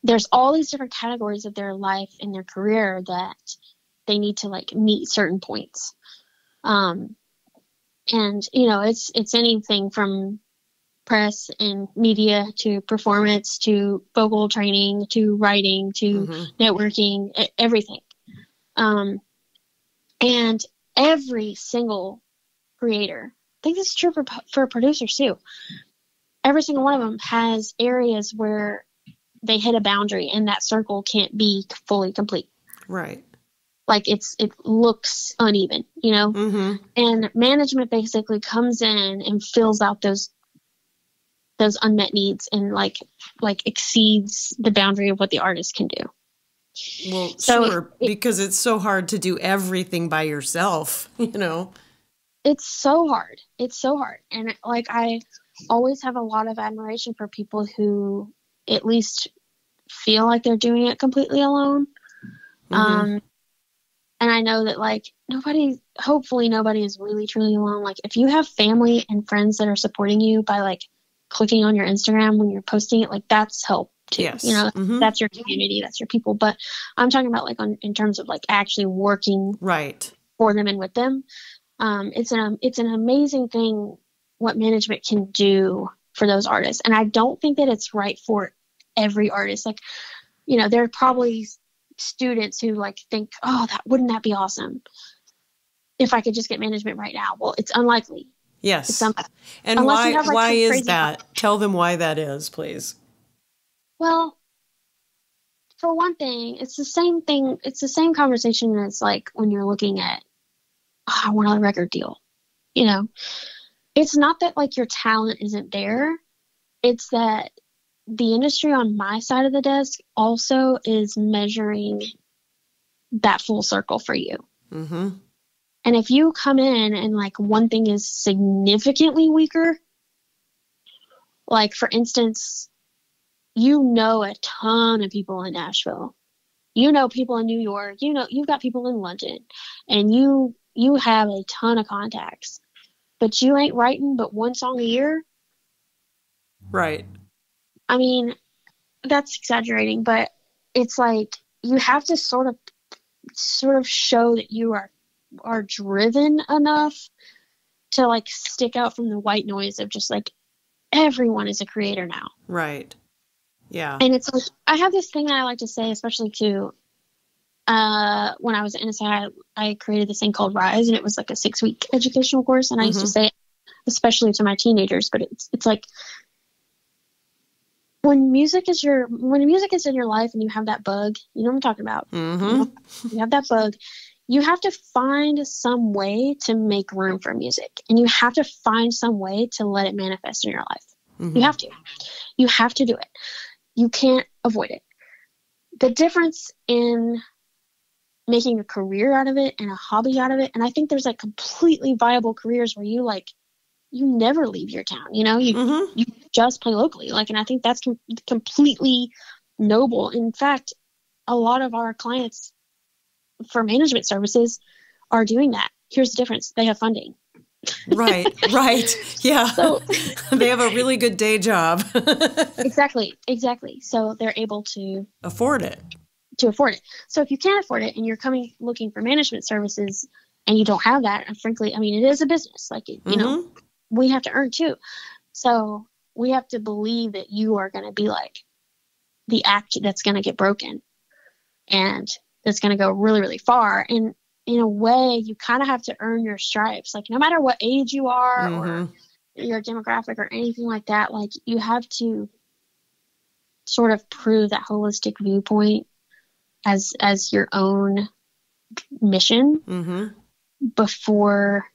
there's all these different categories of their life and their career that they need to like meet certain points. Um and you know it's it's anything from press and media to performance to vocal training to writing to hmm networking everything um and every single creator i think this is true for for producers too every single one of them has areas where they hit a boundary and that circle can't be fully complete. Right. Like it's it looks uneven, you know? Mm-hmm. And management basically comes in and fills out those those unmet needs and like like exceeds the boundary of what the artist can do. Well, So sure, it- because it's so hard to do everything by yourself, you know. it's so hard. It's so hard. And like I always have a lot of admiration for people who at least feel like they're doing it completely alone. Mhm. Um and I know that like nobody hopefully nobody is really truly alone. Like if you have family and friends that are supporting you by like clicking on your Instagram when you're posting it, like that's help too. Yes. You know, Mhm. that's your community, that's your people. But I'm talking about like on in terms of like actually working right. for them and with them. Um, it's an it's an amazing thing what management can do for those artists, and I don't think that it's right for every artist. Like, you know, there are probably students who like think, oh, that wouldn't that be awesome if I could just get management right now. Well, it's unlikely. Yes. It's and unless why have, like, why is that? Tell them why that is, please. Well, for one thing, it's the same thing. It's the same conversation as like when you're looking at, oh, I want a record deal. You know, it's not that like your talent isn't there. It's that the industry on my side of the desk also is measuring that full circle for you. Mm-hmm. And if you come in and like one thing is significantly weaker, like for instance, you know a ton of people in Nashville. You know people in New York. You know you've got people in London, and you you have a ton of contacts, but you ain't writing but one song a year. Right. I mean, that's exaggerating, but it's like you have to sort of sort of show that you are are driven enough to like stick out from the white noise of just like everyone is a creator now. Right. Yeah. And it's like I have this thing that I like to say, especially to uh, when I was at NSAI, I, I created this thing called Rise, and it was like a six week educational course. And I used to Mhm. say, it, especially to my teenagers, but it's it's like when music is your when music is in your life and you have that bug, you know what I'm talking about. Mm-hmm. You have that bug. You have to find some way to make room for music, and you have to find some way to let it manifest in your life. Mhm. You have to. You have to do it. You can't avoid it. The difference in making a career out of it and a hobby out of it, and I think there's like completely viable careers where you like you never leave your town. You know, you Mm-hmm. you just play locally. Like, and I think that's com- completely noble. In fact, a lot of our clients for management services are doing that. Here's the difference: they have funding. Right. Right. Yeah. So they have a really good day job. exactly, exactly. So they're able to Afford it. to afford it. So if you can't afford it and you're coming looking for management services and you don't have that, and frankly, I mean, it is a business. Like, you know, Mhm. We have to earn too. So we have to believe that you are going to be like the act that's going to get broken and that's going to go really, really far. And in a way, you kind of have to earn your stripes. Like, no matter what age you are or Mhm. your demographic or anything like that, like, you have to sort of prove that holistic viewpoint as as your own mission Mhm. before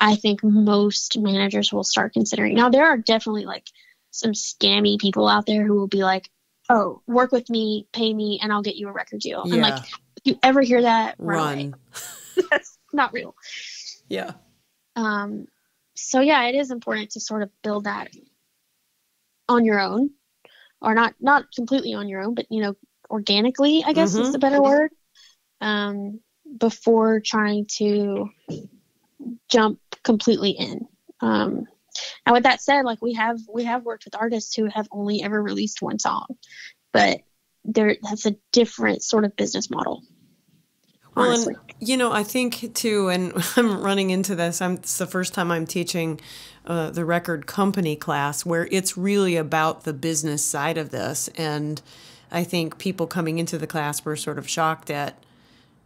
I think most managers will start considering. Now, there are definitely like some scammy people out there who will be like, oh, work with me, pay me, and I'll get you a record deal. And like, if you ever hear that, run. Run. That's not real. Yeah. Um, so, yeah, it is important to sort of build that on your own or not, not completely on your own, but, you know, organically, I guess is Mhm. the better word, um, before trying to jump completely in. Um, and with that said, like we have we have worked with artists who have only ever released one song, but there that's a different sort of business model. Well, and you know, I think too, and I'm running into this. I'm it's the first time I'm teaching uh, the record company class where it's really about the business side of this, and I think people coming into the class were sort of shocked at,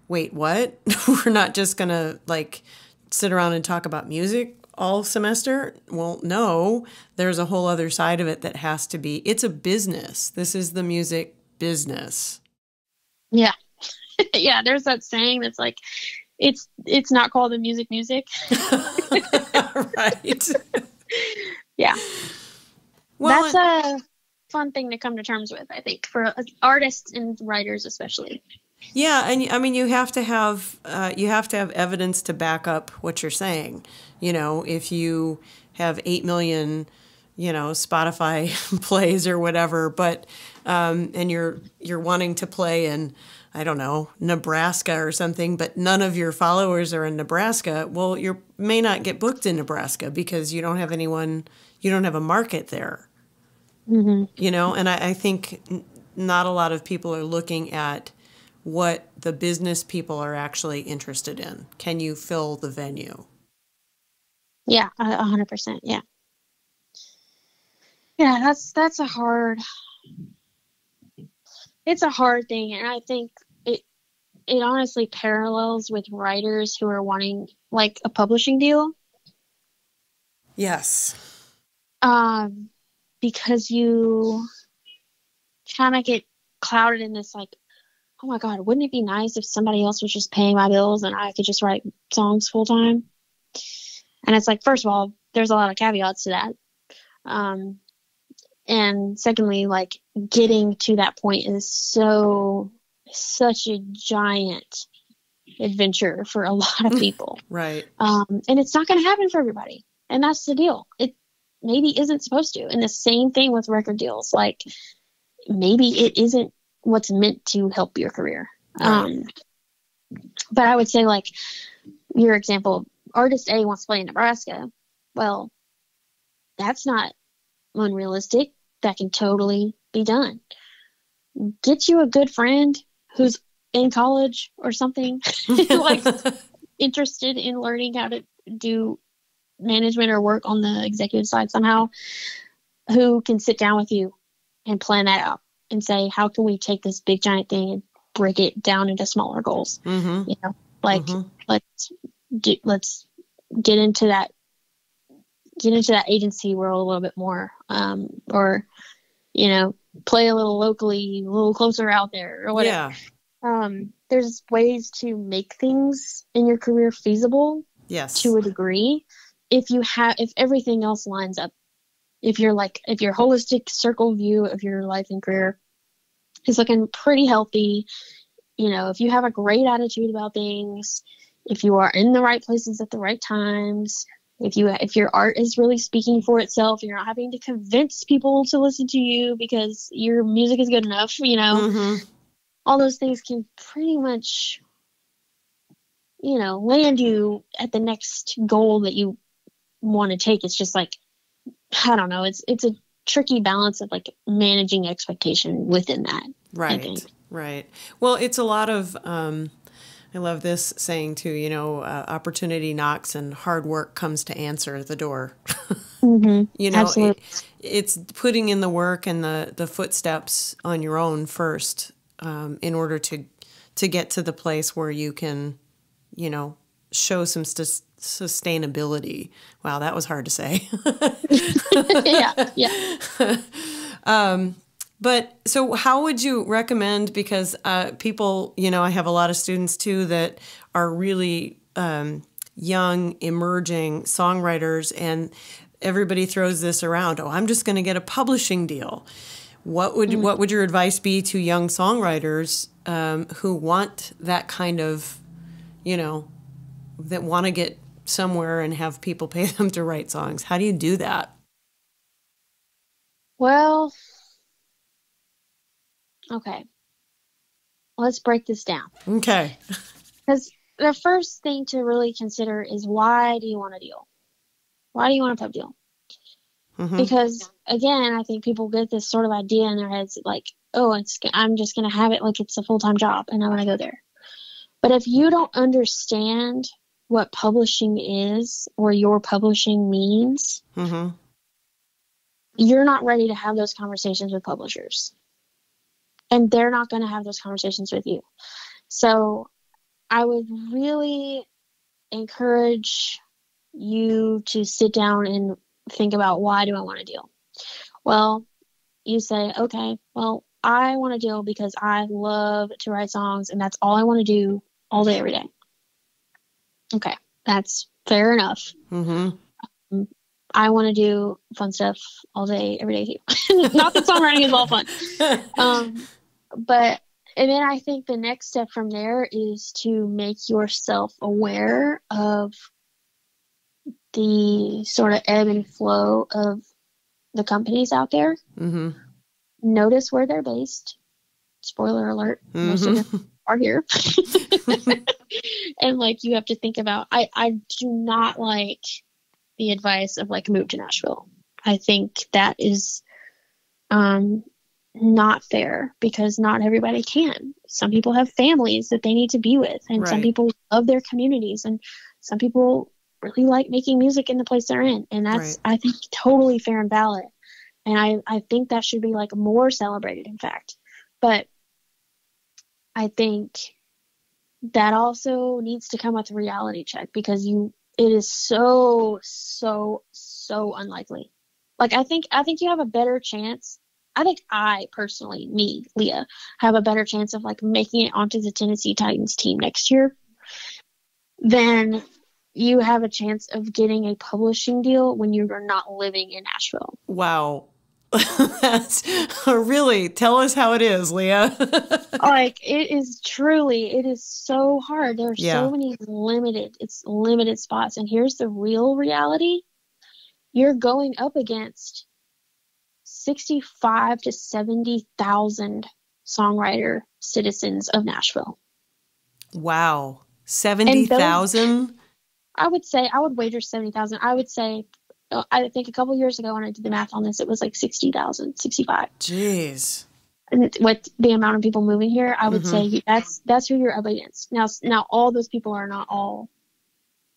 wait, what? we're not just gonna like sit around and talk about music. all semester? Well, no. There's a whole other side of it that has to be. It's a business. This is the music business. Yeah. yeah, there's that saying that's like it's it's not called the music music. right. yeah. Well, that's a fun thing to come to terms with, I think, for artists and writers especially. Yeah, and I mean, you have to have uh, you have to have evidence to back up what you're saying. You know, if you have eight million, you know, Spotify plays or whatever, but um, and you're you're wanting to play in I don't know, Nebraska or something, but none of your followers are in Nebraska, well, you may not get booked in Nebraska because you don't have anyone, you don't have a market there. Mm-hmm. You know, and I, I think not a lot of people are looking at what the business people are actually interested in. Can you fill the venue? Yeah, a hundred percent. Yeah. Yeah, that's that's a hard it's a hard thing and I think it it honestly parallels with writers who are wanting like a publishing deal. Yes. Um because you kind of get clouded in this like oh my god, wouldn't it be nice if somebody else was just paying my bills and I could just write songs full time? And it's like first of all, there's a lot of caveats to that. Um and secondly like getting to that point is so such a giant adventure for a lot of people. Right. Um, and it's not going to happen for everybody. And that's the deal. It maybe isn't supposed to. And the same thing with record deals. Like maybe it isn't what's meant to help your career um, but i would say like your example artist a wants to play in nebraska well that's not unrealistic. That can totally be done. Get you a good friend who's in college or something, like interested in learning how to do management or work on the executive side somehow, who can sit down with you and plan that out and say, how can we take this big giant thing and break it down into smaller goals? Mm-hmm. You know, like mm-hmm. let's do, let's get into that get into that agency world a little bit more, um, or you know, play a little locally, a little closer out there, or whatever. Yeah. Um, there's ways to make things in your career feasible. Yes. To a degree, if you have, if everything else lines up, if you're like, if your holistic circle view of your life and career is looking pretty healthy, you know, if you have a great attitude about things, if you are in the right places at the right times, if you if your art is really speaking for itself you're not having to convince people to listen to you because your music is good enough you know mm-hmm. all those things can pretty much you know land you at the next goal that you want to take it's just like i don't know it's it's a tricky balance of like managing expectation within that right right well it's a lot of um I love this saying too. You know, uh, opportunity knocks and hard work comes to answer the door. mm-hmm. You know, it, it's putting in the work and the the footsteps on your own first um, in order to to get to the place where you can, you know, show some st- sustainability. Wow, that was hard to say. yeah, yeah. um, but so, how would you recommend? Because uh, people, you know, I have a lot of students too that are really um, young, emerging songwriters, and everybody throws this around. Oh, I'm just going to get a publishing deal. What would mm. what would your advice be to young songwriters um, who want that kind of, you know, that want to get somewhere and have people pay them to write songs? How do you do that? Well, Okay. Let's break this down. Okay. Because the first thing to really consider is why do you want a deal? Why do you want a pub deal? Mm-hmm. Because again, I think people get this sort of idea in their heads like, oh, it's I'm just going to have it like it's a full time job and I want to go there. But if you don't understand what publishing is or your publishing means, mm-hmm. you're not ready to have those conversations with publishers and they're not going to have those conversations with you. So I would really encourage you to sit down and think about why do I want to deal? Well, you say, okay, well, I want to deal because I love to write songs and that's all I want to do all day, every day. Okay, that's fair enough. Mm-hmm. Um, I want to do fun stuff all day, every day too. Not that songwriting is all fun. Um, but, and then I think the next step from there is to make yourself aware of the sort of ebb and flow of the companies out there. Mm-hmm. Notice where they're based. Spoiler alert, most of them are here. and like you have to think about I, I do not like the advice of like move to Nashville. I think that is um not fair because not everybody can. Some people have families that they need to be with and some people love their communities and some people really like making music in the place they're in and that's I think totally fair and valid. And I I think that should be like more celebrated in fact. But I think that also needs to come with a reality check because you it is so so so unlikely. Like I think I think you have a better chance. I think I personally, me, Leah, have a better chance of like making it onto the Tennessee Titans team next year than you have a chance of getting a publishing deal when you're not living in Nashville. Wow. That's really tell us how it is, Leah. like it is truly it is so hard there are Yeah. so many limited it's limited spots and here's the real reality you're going up against 65 to 70,000 songwriter citizens of Nashville wow. 70,000? I would say I would wager 70,000 I would say I think a couple years ago when I did the math on this it was like 60,000 65 Jeez. and with the amount of people moving here, I would Mhm. say that's that's who you're up against. Now, now all those people are not all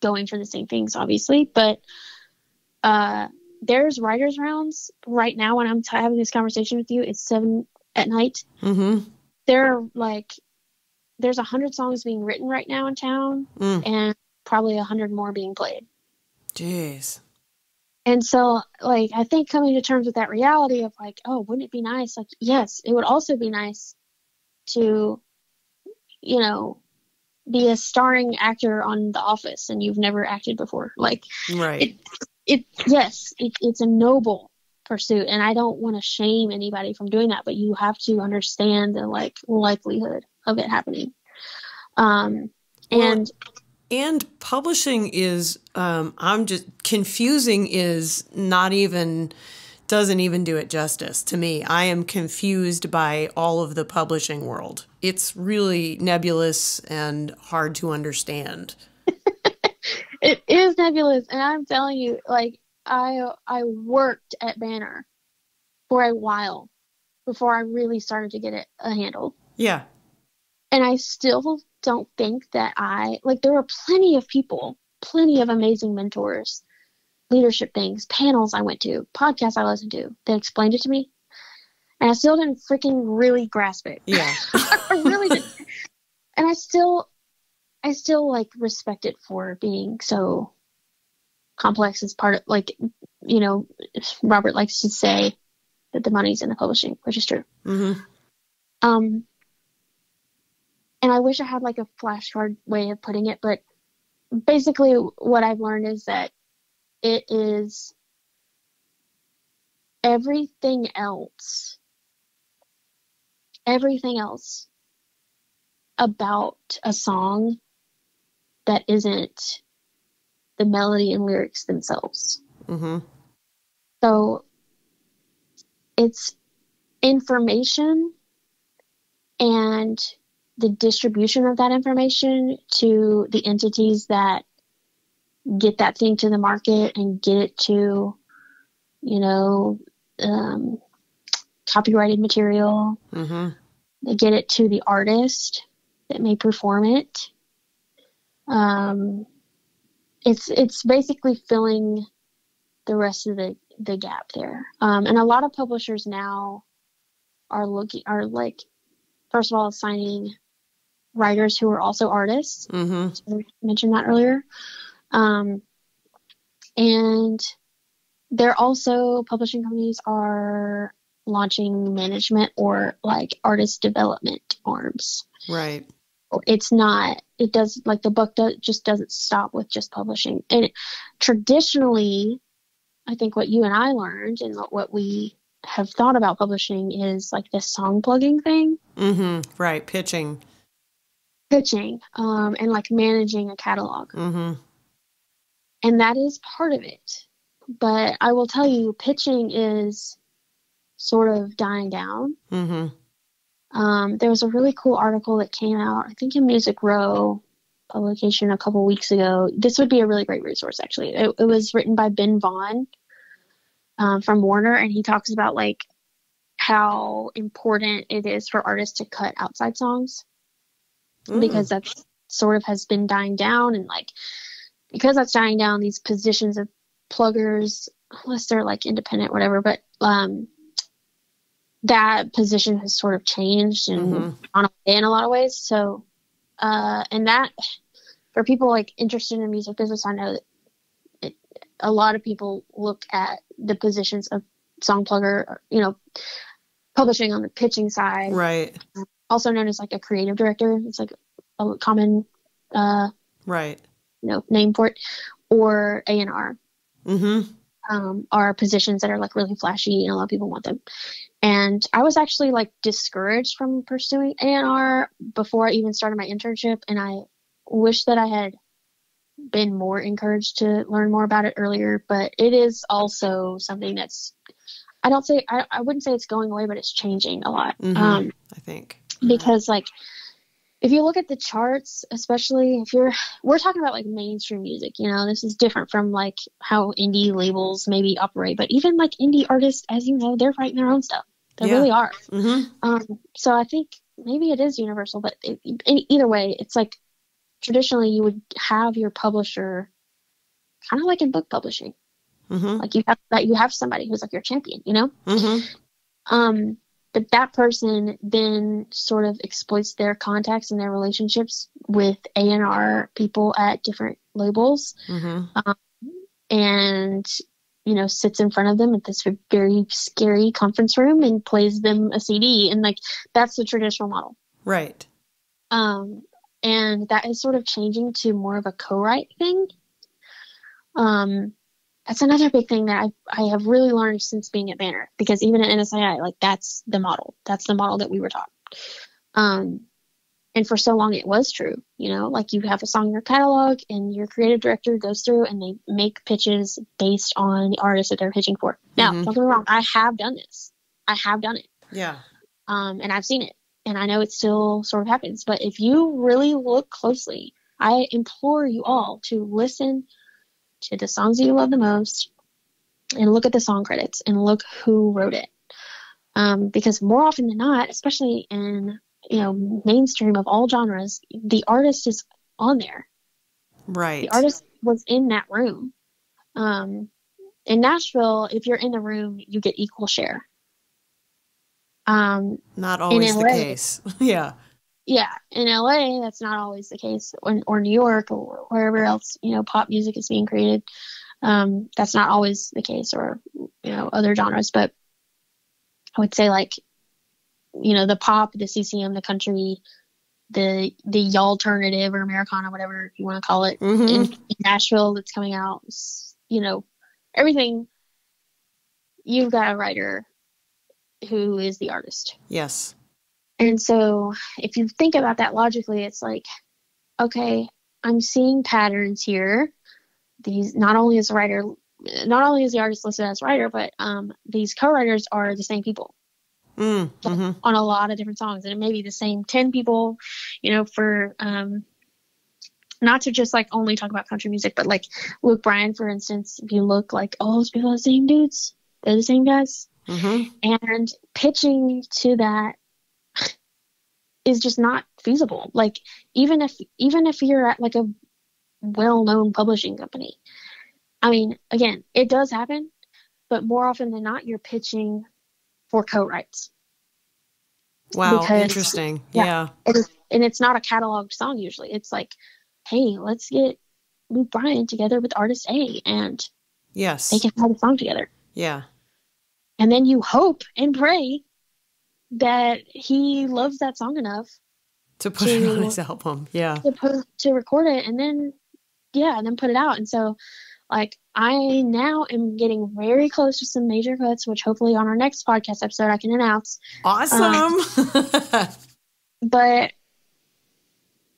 going for the same things, obviously, but uh, there's writers rounds right now. When I'm t- having this conversation with you, it's seven at night. Mm-hmm. There are like there's a hundred songs being written right now in town, Mm. and probably a hundred more being played. Jeez. And so, like, I think coming to terms with that reality of like, oh, wouldn't it be nice? Like, yes, it would also be nice to, you know, be a starring actor on The Office and you've never acted before. Like, Right. it, yes, it, it's a noble pursuit, and I don't want to shame anybody from doing that, but you have to understand the like likelihood of it happening. Um, Well, and And publishing is, um, I'm just confusing is not even, doesn't even do it justice to me. I am confused by all of the publishing world. It's really nebulous and hard to understand. It is nebulous, and I'm telling you, like I I worked at Banner for a while before I really started to get it a handle, Yeah. And I still don't think that I like. There were plenty of people, plenty of amazing mentors, leadership things, panels I went to, podcasts I listened to. They explained it to me, and I still didn't freaking really grasp it. Yeah. I really did. And I still, I still like respect it for being so complex as part of like, you know, Robert likes to say that the money's in the publishing, which is true. hmm Um, and I wish I had like a flashcard way of putting it, but basically what I've learned is that it is everything else, everything else about a song that isn't the melody and lyrics themselves. hmm So it's information and the distribution of that information to the entities that get that thing to the market and get it to, you know, um, copyrighted material. hmm They get it to the artist that may perform it. Um, it's it's basically filling the rest of the the gap there. Um, and a lot of publishers now are looking are like first of all signing writers who are also artists. hmm I mentioned that earlier. Um, and they're also publishing companies are launching management or like artist development arms. Right. It's not. It does like the book does, just doesn't stop with just publishing. And traditionally, I think what you and I learned and what we have thought about publishing is like this song plugging thing. Mm-hmm. Right. Pitching. Pitching, um, and like managing a catalog. Mm-hmm. And that is part of it. But I will tell you, pitching is sort of dying down. Mm-hmm. Um, there was a really cool article that came out, I think in Music Row publication a couple weeks ago. This would be a really great resource, actually. It, it was written by Ben Vaughn um, from Warner, and he talks about like how important it is for artists to cut outside songs Mm. because that's sort of has been dying down, and like because that's dying down, these positions of pluggers, unless they're like independent, whatever, but um, that position has sort of changed and Mhm. gone away in a lot of ways. So, uh, and that for people like interested in music business, I know that it, a lot of people look at the positions of song plugger, you know, publishing on the pitching side, Right. Also known as like a creative director. It's like a common, uh, Right. you know, name for it, or A and R Mm-hmm. um, are positions that are like really flashy and a lot of people want them. And I was actually like discouraged from pursuing A&R before I even started my internship. And I wish that I had been more encouraged to learn more about it earlier. But it is also something that's, I don't say, I, I wouldn't say it's going away, but it's changing a lot. Mhm. Um, I think. Because like if you look at the charts especially if you're we're talking about like mainstream music you know this is different from like how indie labels maybe operate but even like indie artists as you know they're writing their own stuff they Yeah. really are Mm-hmm. um so i think maybe it is universal but it, either way it's like traditionally you would have your publisher kind of like in book publishing Mm-hmm. like you have that you have somebody who's like your champion you know Mm-hmm. um, but that person then sort of exploits their contacts and their relationships with A and R people at different labels, Mm-hmm. and you know sits in front of them at this very scary conference room and plays them a CD, and like that's the traditional model. Right. Um, and that is sort of changing to more of a co-write thing. Um, that's another big thing that I I have really learned since being at Banner because even at NSAI, like that's the model. That's the model that we were taught. Um, and for so long it was true. You know, like you have a song in your catalog, and your creative director goes through and they make pitches based on the artist that they're pitching for. Now, Mhm. don't get me wrong, I have done this. I have done it Yeah. um, and I've seen it, and I know it still sort of happens. But if you really look closely, I implore you all to listen to the songs that you love the most, and look at the song credits and look who wrote it. Um, because more often than not, especially in you know mainstream of all genres, the artist is on there. Right. The artist was in that room. Um, in Nashville, if you're in the room, you get equal share. Um, Not always the case. yeah. Yeah, in LA, that's not always the case, or, or New York, or wherever else you know pop music is being created. Um, that's not always the case, or you know other genres. But I would say like, you know, the pop, the CCM, the country, the the alternative or Americana, whatever you want to call it, Mm-hmm. in, in Nashville that's coming out. You know, everything. You've got a writer who is the artist. Yes. And so if you think about that logically, it's like, okay, I'm seeing patterns here. These not only is the writer, not only is the artist listed as writer, but um, these co-writers are the same people Mm. Mm-hmm. on a lot of different songs, and it may be the same ten people, you know, for um, not to just like only talk about country music, but like Luke Bryan, for instance. If you look like all those people are the same dudes, they're the same guys Mm-hmm. and pitching to that is just not feasible like even if even if you're at like a well-known publishing company i mean again it does happen but more often than not you're pitching for co-writes Wow. Because- Interesting. yeah. Yeah. it is, and it's not a cataloged song usually it's like hey let's get luke bryan together with artist a and Yes. they can write a song together. Yeah. And then you hope and pray that he loves that song enough To put it on To- his album. Yeah. to put to record it and then yeah and then put it out and so like i now am getting very close to some major cuts which hopefully on our next podcast episode i can announce Awesome. Um, but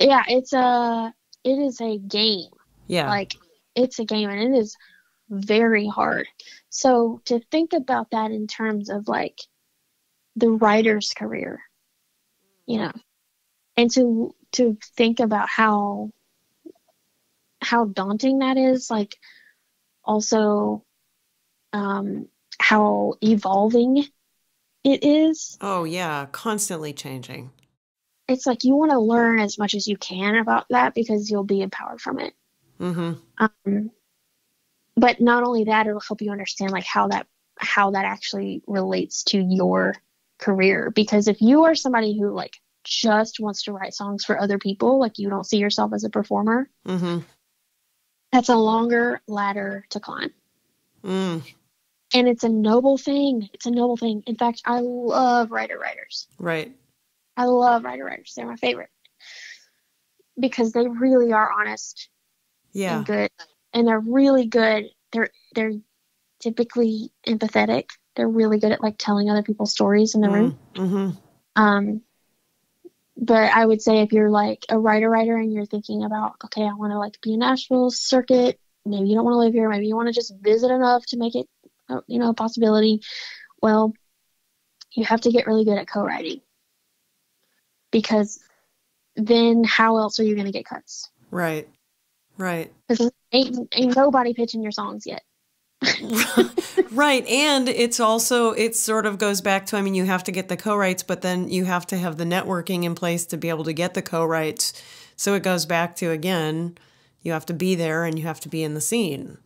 yeah it's a it is a game yeah. like it's a game and it is very hard so to think about that in terms of like the writer's career you know and to to think about how how daunting that is like also um how evolving it is oh yeah. Constantly changing. it's like you want to learn as much as you can about that because you'll be empowered from it Mm-hmm. um, but not only that it'll help you understand like how that how that actually relates to your career because if you are somebody who like just wants to write songs for other people like you don't see yourself as a performer Mm-hmm. that's a longer ladder to climb Mm. and it's a noble thing it's a noble thing in fact i love writer writers Right. i love writer writers they're my favorite because they really are honest Yeah. and good and they're really good they're they're typically empathetic they're really good at like telling other people's stories in the room Mm-hmm. um but i would say if you're like a writer writer and you're thinking about okay i want to like be a nashville circuit maybe you don't want to live here maybe you want to just visit enough to make it uh, you know a possibility well you have to get really good at co-writing because then how else are you going to get cuts Right. Right. because ain't, ain't nobody pitching your songs yet right. And it's also, it sort of goes back to, I mean, you have to get the co writes, but then you have to have the networking in place to be able to get the co writes. So it goes back to, again, you have to be there and you have to be in the scene.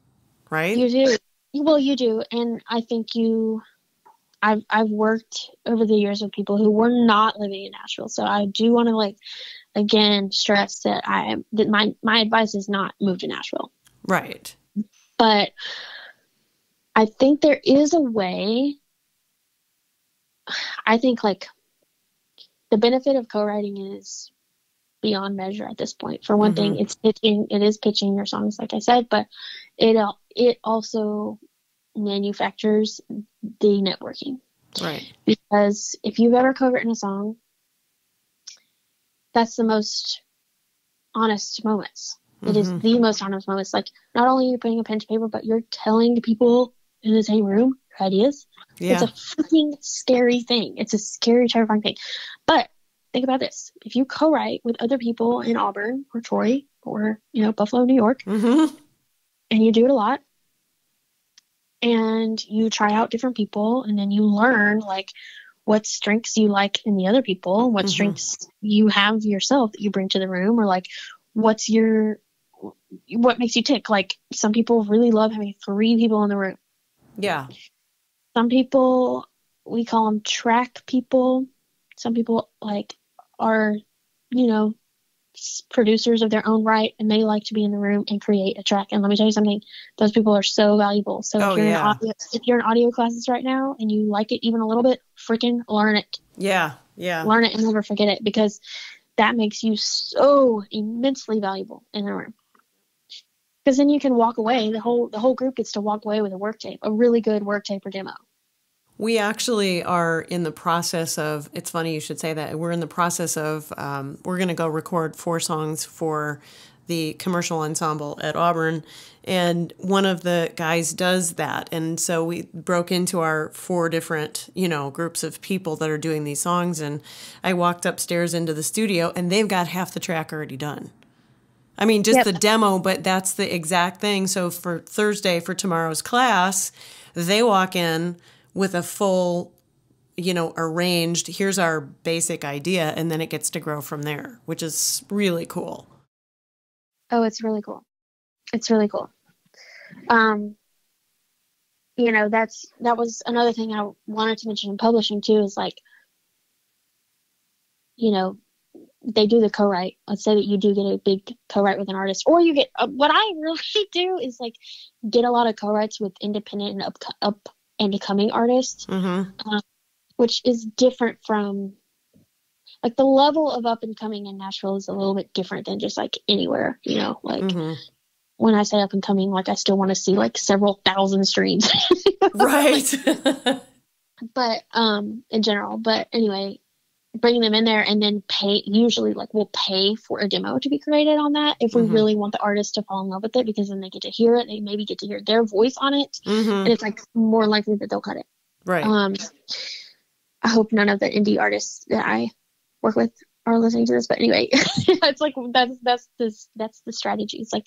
Right. You do. Well, you do, and I think you. I've I've worked over the years with people who were not living in Nashville, so I do want to like, again, stress that I that my my advice is not move to Nashville, right. but I think there is a way. I think like the benefit of co-writing is beyond measure at this point. For one thing, it's pitching, it is pitching your songs, like I said, but it it also manufactures the networking Right. because if you've ever co-written a song, that's the most honest moments. It is Mhm. the most honest moments. Like not only are you putting a pen to paper, but you're telling people in the same room your ideas. Yeah. It's a freaking scary thing. It's a scary, terrifying thing. But think about this: if you co-write with other people in Auburn or Troy or you know Buffalo, New York, mm-hmm. and you do it a lot, and you try out different people, and then you learn like what strengths you like in the other people, what Mhm. strengths you have yourself that you bring to the room, or like what's your what makes you tick. Like some people really love having three people in the room Yeah. some people we call them track people some people like are you know producers of their own right and they like to be in the room and create a track and let me tell you something those people are so valuable so Oh, if you're in audio if you're in audio classes right now and you like it even a little bit freaking learn it Yeah. Yeah. learn it and never forget it because that makes you so immensely valuable in the room because then you can walk away the whole the whole group gets to walk away with a work tape a really good work tape or demo We actually are in the process of, it's funny you should say that. We're in the process of, um, we're going to go record four songs for the commercial ensemble at Auburn. And one of the guys does that. And so we broke into our four different, you know, groups of people that are doing these songs. And I walked upstairs into the studio and they've got half the track already done. I mean, just Yep. the demo, but that's the exact thing. So for Thursday, for tomorrow's class, they walk in with a full, you know, arranged, here's our basic idea, and then it gets to grow from there, which is really cool. Oh, it's really cool. It's really cool. Um, you know, that's that was another thing I wanted to mention in publishing too is like, you know, they do the co-write. Let's say that you do get a big co-write with an artist, or you get uh, what I really do is like get a lot of co-writes with independent and up up and coming artists, Mm-hmm. uh, which is different from like the level of up and coming in Nashville is a little bit different than just like anywhere, you know. Like Mm-hmm. when I say up and coming, like I still want to see like several thousand streams. Right. but um in general but anyway bringing them in there and then pay usually like we'll pay for a demo to be created on that if we Mhm. really want the artist to fall in love with it because then they get to hear it they maybe get to hear their voice on it mm-hmm. and it's like more likely that they'll cut it Right. um i hope none of the indie artists that i work with are listening to this but anyway it's like that's that's this that's the strategy it's like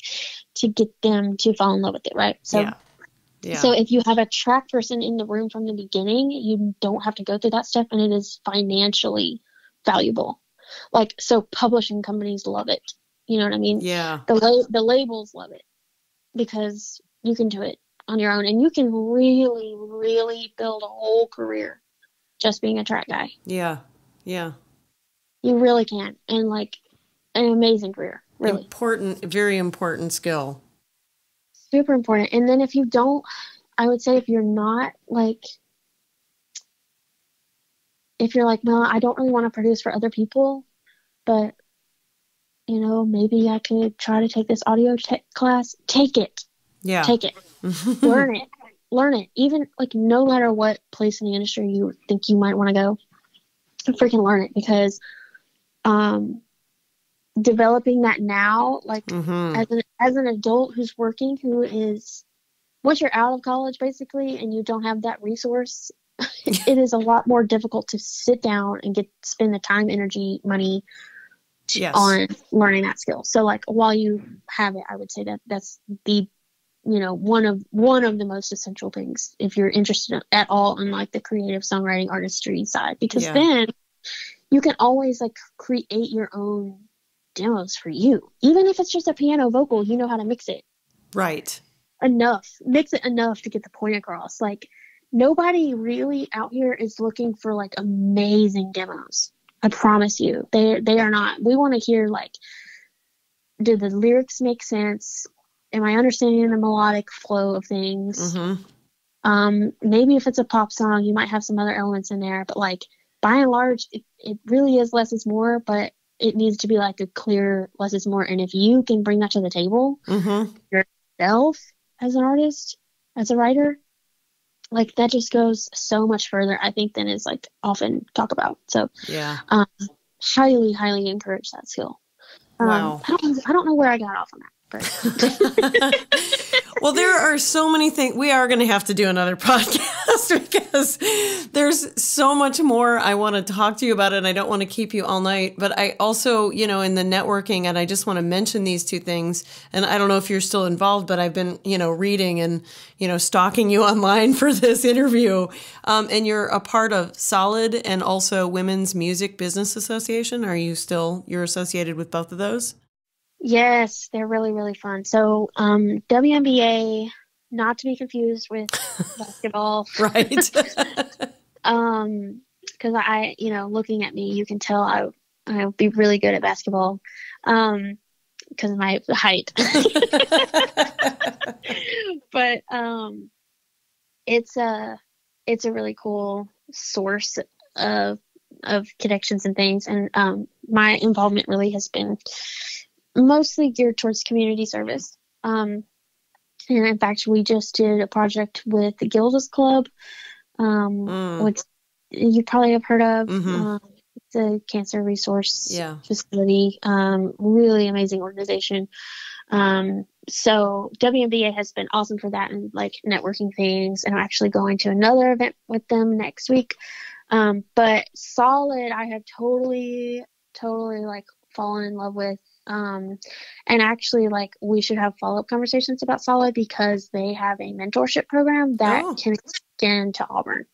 to get them to fall in love with it right so yeah. Yeah. so if you have a track person in the room from the beginning, you don't have to go through that stuff and it is financially valuable. Like so publishing companies love it. You know what I mean? yeah. The la- the labels love it because you can do it on your own and you can really really build a whole career just being a track guy. Yeah. Yeah. You really can. And like an amazing career, really. Important, very important skill. Super important. And then if you don't, I would say if you're not like, if you're like, no, I don't really want to produce for other people, but you know, maybe I could try to take this audio tech class. Take it, Yeah. take it, learn it, learn it. Even like no matter what place in the industry you think you might want to go, freaking learn it because, um, developing that now, like hmm as an as an adult who's working who is once you're out of college basically and you don't have that resource it is a lot more difficult to sit down and get spend the time energy money to, Yes. on learning that skill so like while you have it i would say that that's the you know one of one of the most essential things if you're interested at all in like the creative songwriting artistry side because Yeah. then you can always like create your own demos for you. Even if it's just a piano vocal you know how to mix it. Right. enough. Mix it enough to get the point across. Like nobody really out here is looking for like amazing demos. I promise you. They they are not. We want to hear like do the lyrics make sense? Am i understanding the melodic flow of things? Hmm um maybe if it's a pop song you might have some other elements in there but like by and large it, it really is less is more but it needs to be like a clear less is more. And if you can bring that to the table hmm yourself as an artist as a writer like that just goes so much further i think than is like often talked about. So Yeah. um highly highly encourage that skill. Um, Wow. I, don't, I don't know where i got off on that but well, there are so many things. We are going to have to do another podcast because there's so much more I want to talk to you about, and I don't want to keep you all night. But I also, you know, in the networking, and I just want to mention these two things. And I don't know if you're still involved, but I've been, you know, reading and, you know, stalking you online for this interview. Um, and you're a part of Solid and also Women's Music Business Association. Are you still, you're associated with both of those? Yes, they're really really fun. So um, WMBA, not to be confused with basketball, Right. um, because I, you know, looking at me, you can tell I I would be really good at basketball, um, because of my height. but um, it's a it's a really cool source of of connections and things, and um, my involvement really has been mostly geared towards community service. Um, and in fact, we just did a project with the Gilda's Club, um, Mm. which you probably have heard of. Mhm. Um, it's a cancer resource Yeah. facility. Um, really amazing organization. Um, so WMBA has been awesome for that and like networking things. And I'm actually going to another event with them next week. Um, but Solid, I have totally, totally like fallen in love with. Um, and actually, like, we should have follow up conversations about Solid because they have a mentorship program that Oh. can extend to Auburn.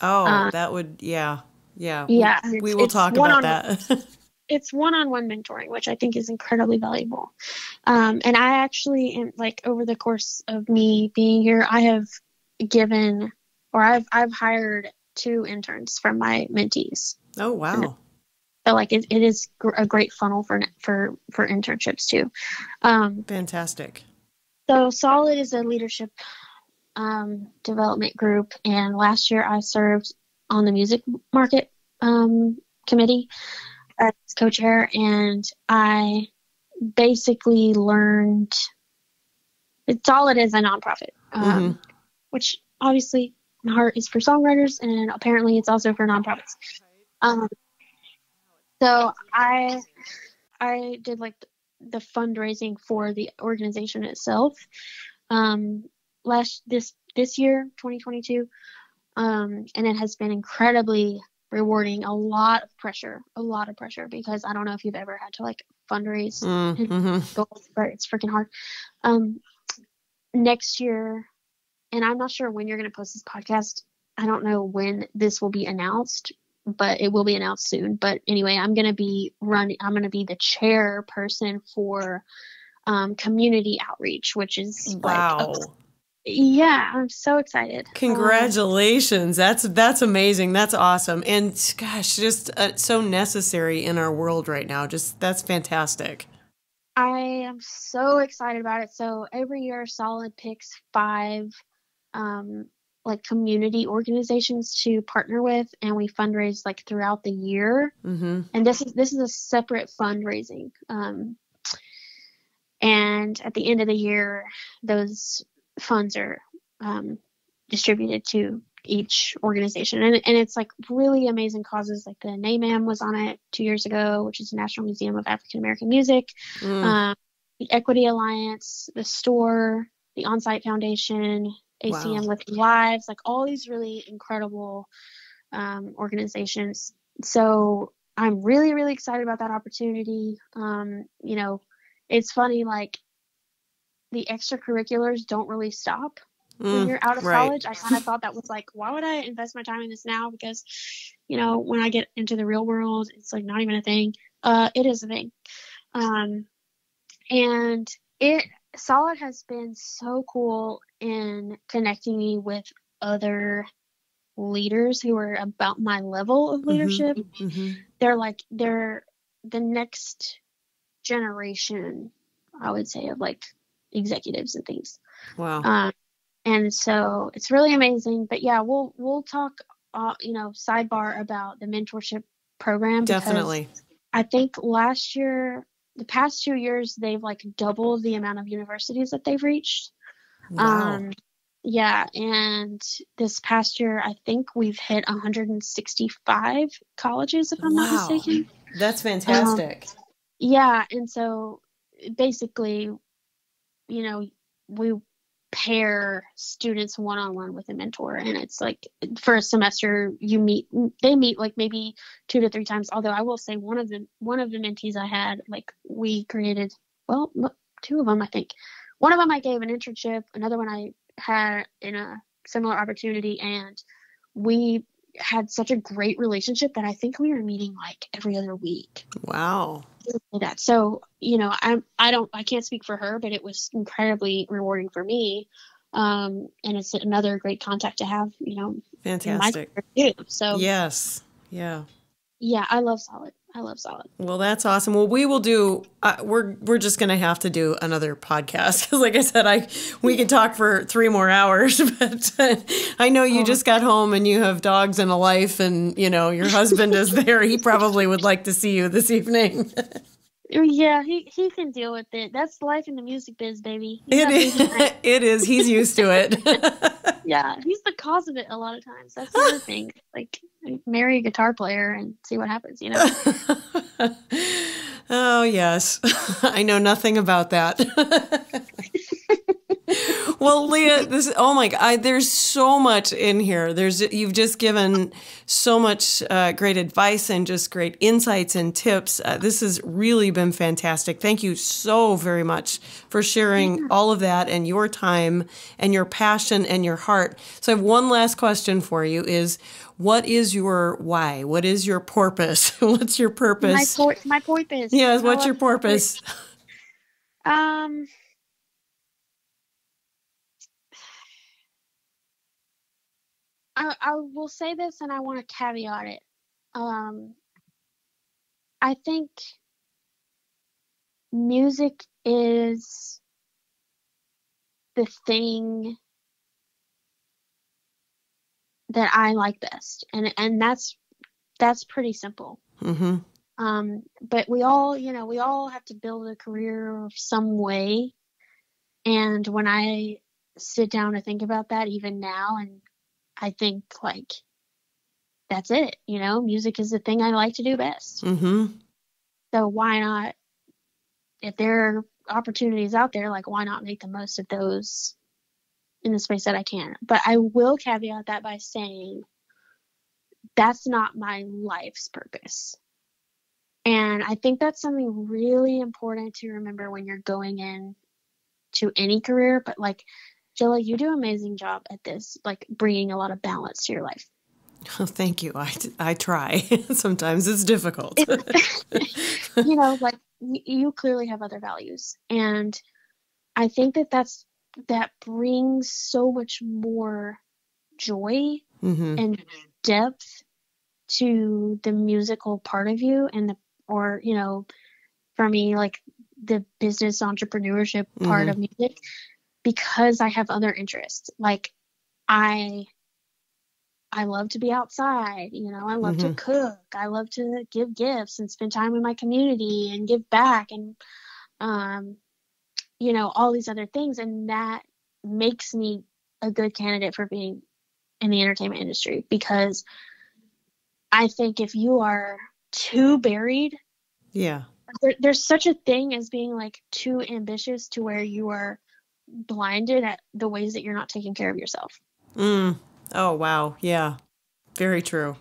Oh, Uh, that would, yeah, yeah. Yeah, we, we will talk about on- that. it's one-on-one mentoring which i think is incredibly valuable um, and i actually am like over the course of me being here i have given or i've i've hired two interns from my mentees oh wow, So like it, it is gr- a great funnel for for for internships too. Um, Fantastic. so Solid is a leadership um, development group, and last year I served on the music market um, committee as co-chair, and I basically learned. It's solid is a nonprofit, um, which obviously my heart is for songwriters, and apparently it's also for nonprofits. Um, so I I did like the fundraising for the organization itself. Um, last this this year, 2022, um, and it has been incredibly rewarding. A lot of pressure, a lot of pressure because I don't know if you've ever had to like fundraise Mm-hmm. goals, but it's freaking hard. Um, next year, and I'm not sure when you're going to post this podcast. I don't know when this will be announced, but it will be announced soon. But anyway, I'm going to be running. I'm going to be the chairperson for um, community outreach, which is Wow. like, yeah, I'm so excited. Um, Congratulations. That's that's amazing. That's awesome. And gosh, just uh, so necessary in our world right now. Just that's fantastic. I am so excited about it. So every year, Solid picks five um, like community organizations to partner with, and we fundraise like throughout the year. Mhm. And this is this is a separate fundraising. Um, and at the end of the year, those funds are um, distributed to each organization, and and it's like really amazing causes. Like the NMAAM was on it two years ago, which is the National Museum of African American Music Mm. um, the Equity Alliance, the Store, the Onsite Foundation, ACM Wow. Lifting Lives, like all these really incredible um, organizations. So I'm really, really excited about that opportunity. Um, you know, it's funny, like the extracurriculars don't really stop when Mm. you're out of right. college. I kind of thought that was like, why would I invest my time in this now? Because, you know, when I get into the real world, it's like not even a thing. Uh, it is a thing. Um, and it solid has been so cool in connecting me with other leaders who are about my level of Mhm. leadership Mhm. they're like they're the next generation i would say of like executives and things Wow. um, and so it's really amazing but yeah we'll we'll talk uh, you know sidebar about the mentorship program Definitely. I think last year, the past two years, they've like doubled the amount of universities that they've reached. Wow. Um, yeah, and this past year, I think we've hit 165 colleges, if I'm Wow. not mistaken. That's fantastic. Yeah, and so basically, you know, we pair students one on one with a mentor, and it's like for a semester you meet, they meet like maybe two to three times. Although I will say one of the one of the mentees I had, like we created, well, two of them I think. One of them I gave an internship, another one I had in a similar opportunity, and we had such a great relationship that I think we were meeting like every other week wow. that. So, you know, I'm I don't I can't speak for her, but it was incredibly rewarding for me. Um, and it's another great contact to have, you know, in my Fantastic. career too. So yes, yeah. Yeah. I love solid. I love solid. Well, that's awesome. Well, we will do. Uh, we're we're just gonna have to do another podcast because, like I said, I we can talk for three more hours. But uh, I know you just got home and you have dogs and a life, and you know your husband is there. He probably would like to see you this evening. Yeah, he he can deal with it. That's life in the music biz, baby. He's It is. It is. He's used to it. Yeah, he's the cause of it a lot of times. That's the other thing. Like marry a guitar player and see what happens, you know. oh yes, I know nothing about that. Well, Leah, this oh my god, I, there's so much in here. There's you've just given so much uh, great advice and just great insights and tips. Uh, this has really been fantastic. Thank you so very much for sharing all of that and your time and your passion and your heart. So I have one last question for you: Is what is your why? What is your purpose? What's your purpose? my purpose? por- my purpose. Yes, what's your purpose? Um, I, I will say this, and I want to caveat it. Um, I think music is the thing that I like best, and and that's that's pretty simple. Mm-hmm. Um, but we all, you know, we all have to build a career some way. And when I sit down to think about that, even now, and I think like that's it, you know, music is the thing I like to do best. Mm-hmm. So why not? If there are opportunities out there, like why not make the most of those in the space that I can? But I will caveat that by saying that's not my life's purpose. And I think that's something really important to remember when you're going in to any career. But like, Jilla, you do an amazing job at this, like bringing a lot of balance to your life. Oh, thank you. I, I try. Sometimes it's difficult. you know, like you clearly have other values. And I think that that's, that brings so much more joy mm-hmm. and depth to the musical part of you and the or you know for me like the business entrepreneurship part mm-hmm. of music because I have other interests. Like I I love to be outside, you know, I love mm-hmm. to cook, I love to give gifts and spend time with my community and give back and um you know, all these other things. And that makes me a good candidate for being in the entertainment industry because I think if you are too buried, yeah, there, there's such a thing as being like too ambitious to where you are blinded at the ways that you're not taking care of yourself. Mm. Oh wow, yeah, very true.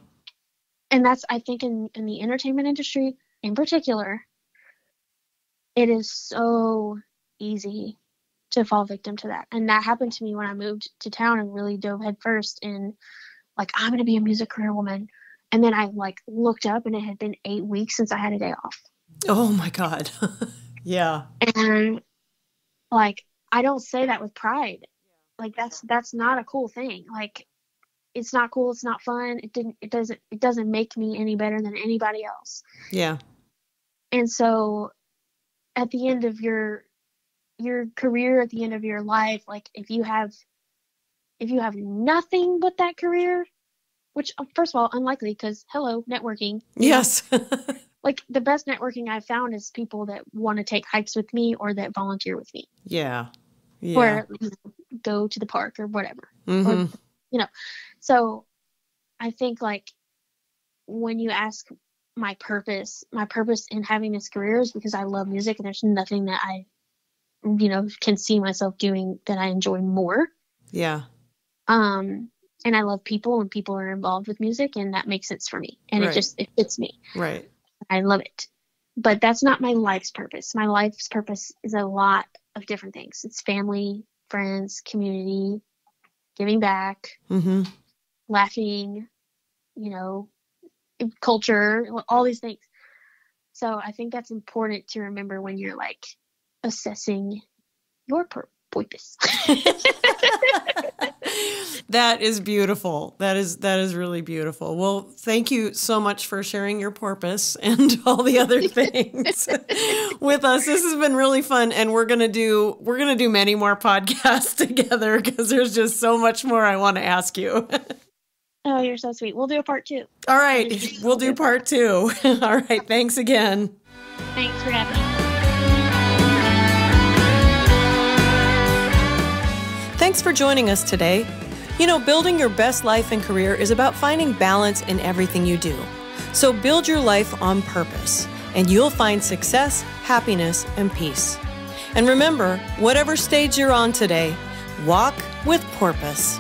And that's I think in in the entertainment industry in particular, it is so easy to fall victim to that. And that happened to me when I moved to town and really dove headfirst in like I'm going to be a music career woman. And then I like looked up and it had been eight weeks since I had a day off. Oh my God. yeah. And like, I don't say that with pride. Like that's, that's not a cool thing. Like it's not cool. It's not fun. It didn't, it doesn't, it doesn't make me any better than anybody else. Yeah. And so at the end of your, your career at the end of your life, like if you have, if you have nothing but that career, which uh, first of all unlikely because hello networking yes like the best networking i've found is people that want to take hikes with me or that volunteer with me yeah yeah or you know, go to the park or whatever mm-hmm. or, you know so i think like when you ask my purpose my purpose in having this career is because i love music and there's nothing that i you know can see myself doing that i enjoy more yeah um and I love people and people are involved with music and that makes sense for me. And right. it just it fits me. Right. I love it. But that's not my life's purpose. My life's purpose is a lot of different things. It's family, friends, community, giving back, mm-hmm. laughing, you know, culture, all these things. So I think that's important to remember when you're like assessing your purpose. that is beautiful. That is that is really beautiful. Well, thank you so much for sharing your porpoise and all the other things with us. This has been really fun and we're going to do we're going to do many more podcasts together because there's just so much more I want to ask you. Oh, you're so sweet. We'll do a part 2. All right, we'll do part 2. All right, thanks again. Thanks for having me. Thanks for joining us today. You know, building your best life and career is about finding balance in everything you do. So build your life on purpose, and you'll find success, happiness, and peace. And remember, whatever stage you're on today, walk with porpoise.